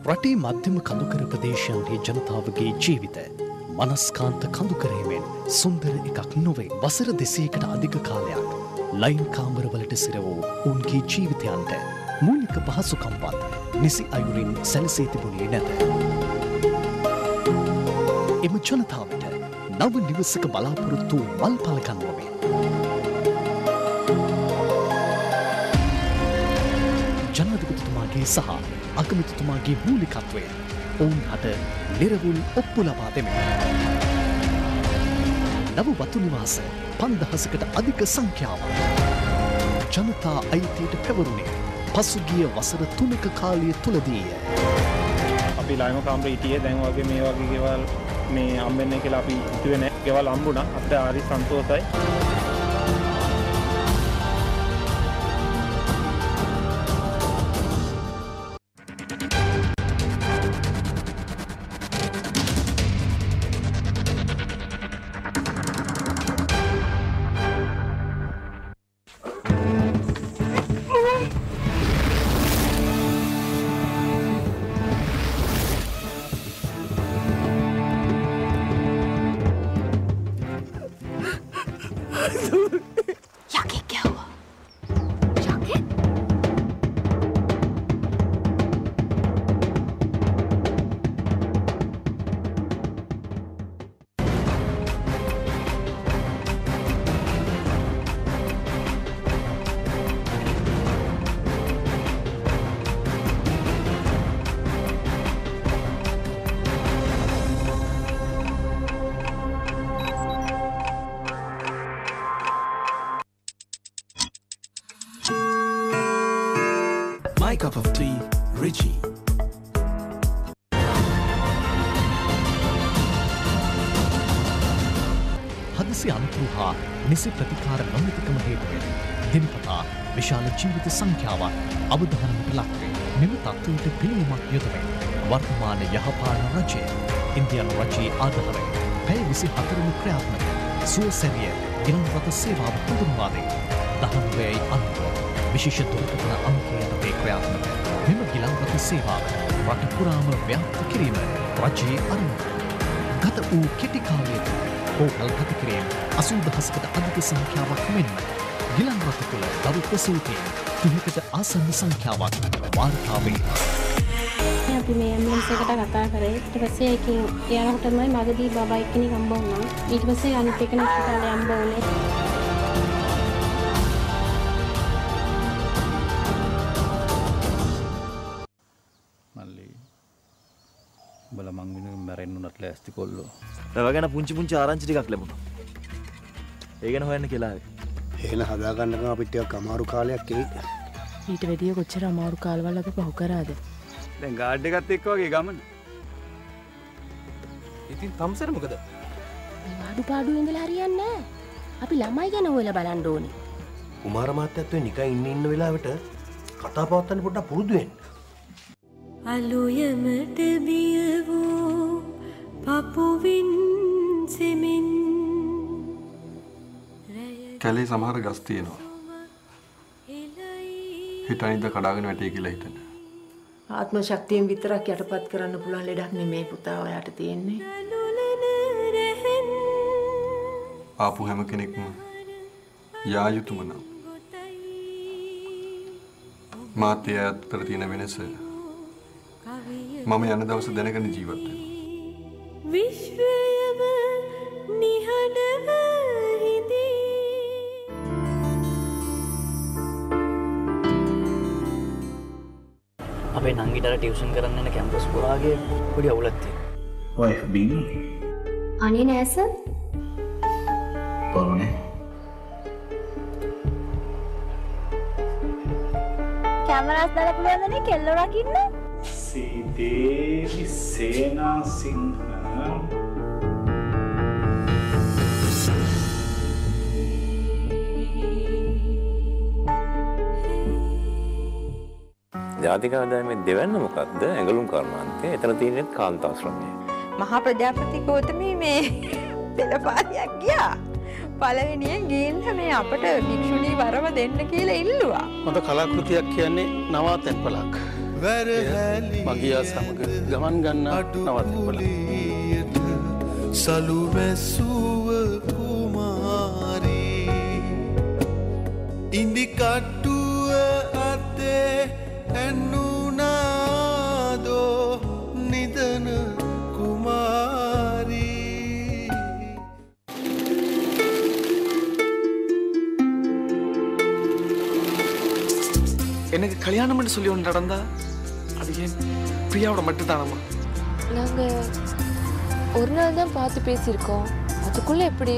රටේ මධ්‍යම කඳුකර ප්‍රදේශයන්ගේ ජනතාවගේ ජීවිත මනස්කාන්ත කඳුකරේමෙන් සුන්දර එකක් නොවේ වසර දෙසේකට අධික කාලයක් ලයින් කාමරවලට සිර වූ උන්ගේ ජීවිතයන්ට මූලික පහසුකම්පත් නිසි අයුරින් සැලසේ තිබුණේ නැත. එම ජනතාවට නව නිවසක බලාපොරොත්තු මල් පලකන්වමින්. ජනාධිපතිතුමාගේ සහ අගමතිතුමාගේ මූලිකත්වය ඔවුන් හට නිරවුල් ඔප්පු ලබා දෙමින්. නව වතු නිවාස පන්දහසකට අධික සංඛ්‍යාව. ජනතා අයිතියට පැවරුණේ පසුගිය වසර තුනක කාලය තුළදීය. අපි ලයිම කාම්ර ඉටිය දැන් වගේ මේ වගේ ගෙවල් මේ අම්බෙන්න කියලා අපි ඉතුවෙන ගෙවල් අම්බුණ අපට ආරි සන්තෝසයි. ජීවිත සංඛ්‍යාවක් අවධානමට ලක්වේ. මෙම තත්ත්වයට පිළිවීමක් යොදවෙන් වර්තමාන යහපාන රජය ඉන්දියන් රජයේ ආධාරය පැය විසි හතරම ක්‍රියාත්මක සුවසැරිය ගිලන්රත සේවාව හඳුන්වාදේ දහනුවයයි අන්ුව විශේෂ දුරකථන අංකය යටතේ ක්‍රියාත්මක. මෙම ගිලන්රත සේවාව රට පුරාම ව්‍යාප්ත කිරීම රජයේ අරමුණ. ගත වූ කෙටිකාලය තුළ හෝහල් ගත කිරීම අසූ දහස්කට අධික සංඛ්‍යාවක් මෙන්ම ගිලන් රථ තුළ දරු ප්‍රසූතියෙන් තුනකට ආසන්න සංඛ්‍යාවක් වාර්තාවේ. අපි මේ ඇම්බුලන්ස් එකට කතා කරේ. ඊට පස්සේ ඒකෙන් තමයි මගදී බබා එක්කෙනෙක් හම්බ වුණා. ඊට පස්සේ අනිත් එකෙනෙක් හස්පිටාලේ හම්බ වුණේ. මල්ලි බල මං වෙනුවෙන් මැරෙන්නුනට ලෑස්ති කොල්ලෝ. රව ගැන පුංචි පුංචි ආරංචි ටිකක් ලැබුණා. ඒ ගැන හොයන්න කියලාවේ. එහෙන හදාගන්නකම් අපිට ටිකක් අමාරු කාලයක් එයි. ඊට වැඩිය කොච්චර අමාරු කාලවල් අපි පහු කරාද? දැන් ගාඩ් එකත් එක්ක වගේ ගමන. ඉතින් තම්සර මොකද? වාඩු පාඩු ඉඳලා හරියන්නේ අපි ළමයි ගැන හොයලා බලන්න ඕනේ. කුමාර මාත්‍යත්වය නිකන් ඉන්න ඉන්න වෙලාවට කතා පවත්වන්න පොඩ්ඩක් පුරුදු වෙන්න. අලුයමට බිය වූ පපුවින් සෙමින් කැලේ සමහර ගස් තියෙනවා. හිත අනිද්දා කඩාගෙන වැටේ කියලා හිතන. ආත්ම ශක්තියෙන් විතරක් යටපත් කරන්න පුළුවන් ලෙඩක් නෙමේ පුතා ඔයාට තියෙන්නේ. ආපු හැම කෙනෙක්ම යා යුතුම නම්. මාත් ඒ අතර තියෙන වෙනස මම යන දවස දැනගෙන ජීවත් වෙනවා. විශ්වයම නිහඬව අපේ නංගිටර ටියවෂන් කරන්න කැම්පස් පුරාගේ පොඩි අවුලත්තිය අනේ නෑස පොරනේ කැමරස් දාලා පුළුවන්දනේ කෙල්ල රකින්න? සීදේවි සේනාසිංහ ජාතික ආදායමේ දෙවැන්න මොකක්ද? ඇඟලුම් කර්මාන්තය. එතන තියෙනෙත් කාන්තාශ්‍රමය. මහා ප්‍රජාපති ගෝතමී මේ පෙළපාලියක් ගියා. පළවෙනියෙන් ගිහින් මේ අපට භික්ෂුණී වරම දෙන්න කියලා ඉල්ලුවා. හොඳ කලාකෘතියක් කියන්නේ නවාතැන් පලක් මගියා සමග ගමන් ගන්න නවතැන් පලක් සලු වැැසුව කුමාරී. ඉන්දිකට්ටුව ಎನ್ನು ನಾದೋ ನಿಧನ ಕುಮಾರಿ எனக்கு கல்யாணம்னு சொல்லி ஒன்று நடந்தா அது ஏன் பிரியாவோட மட்டும் தானம்மா நாங்கள் ஒரு நாள் தான் பார்த்து பேசியிருக்கோம். அதுக்குள்ளே எப்படி?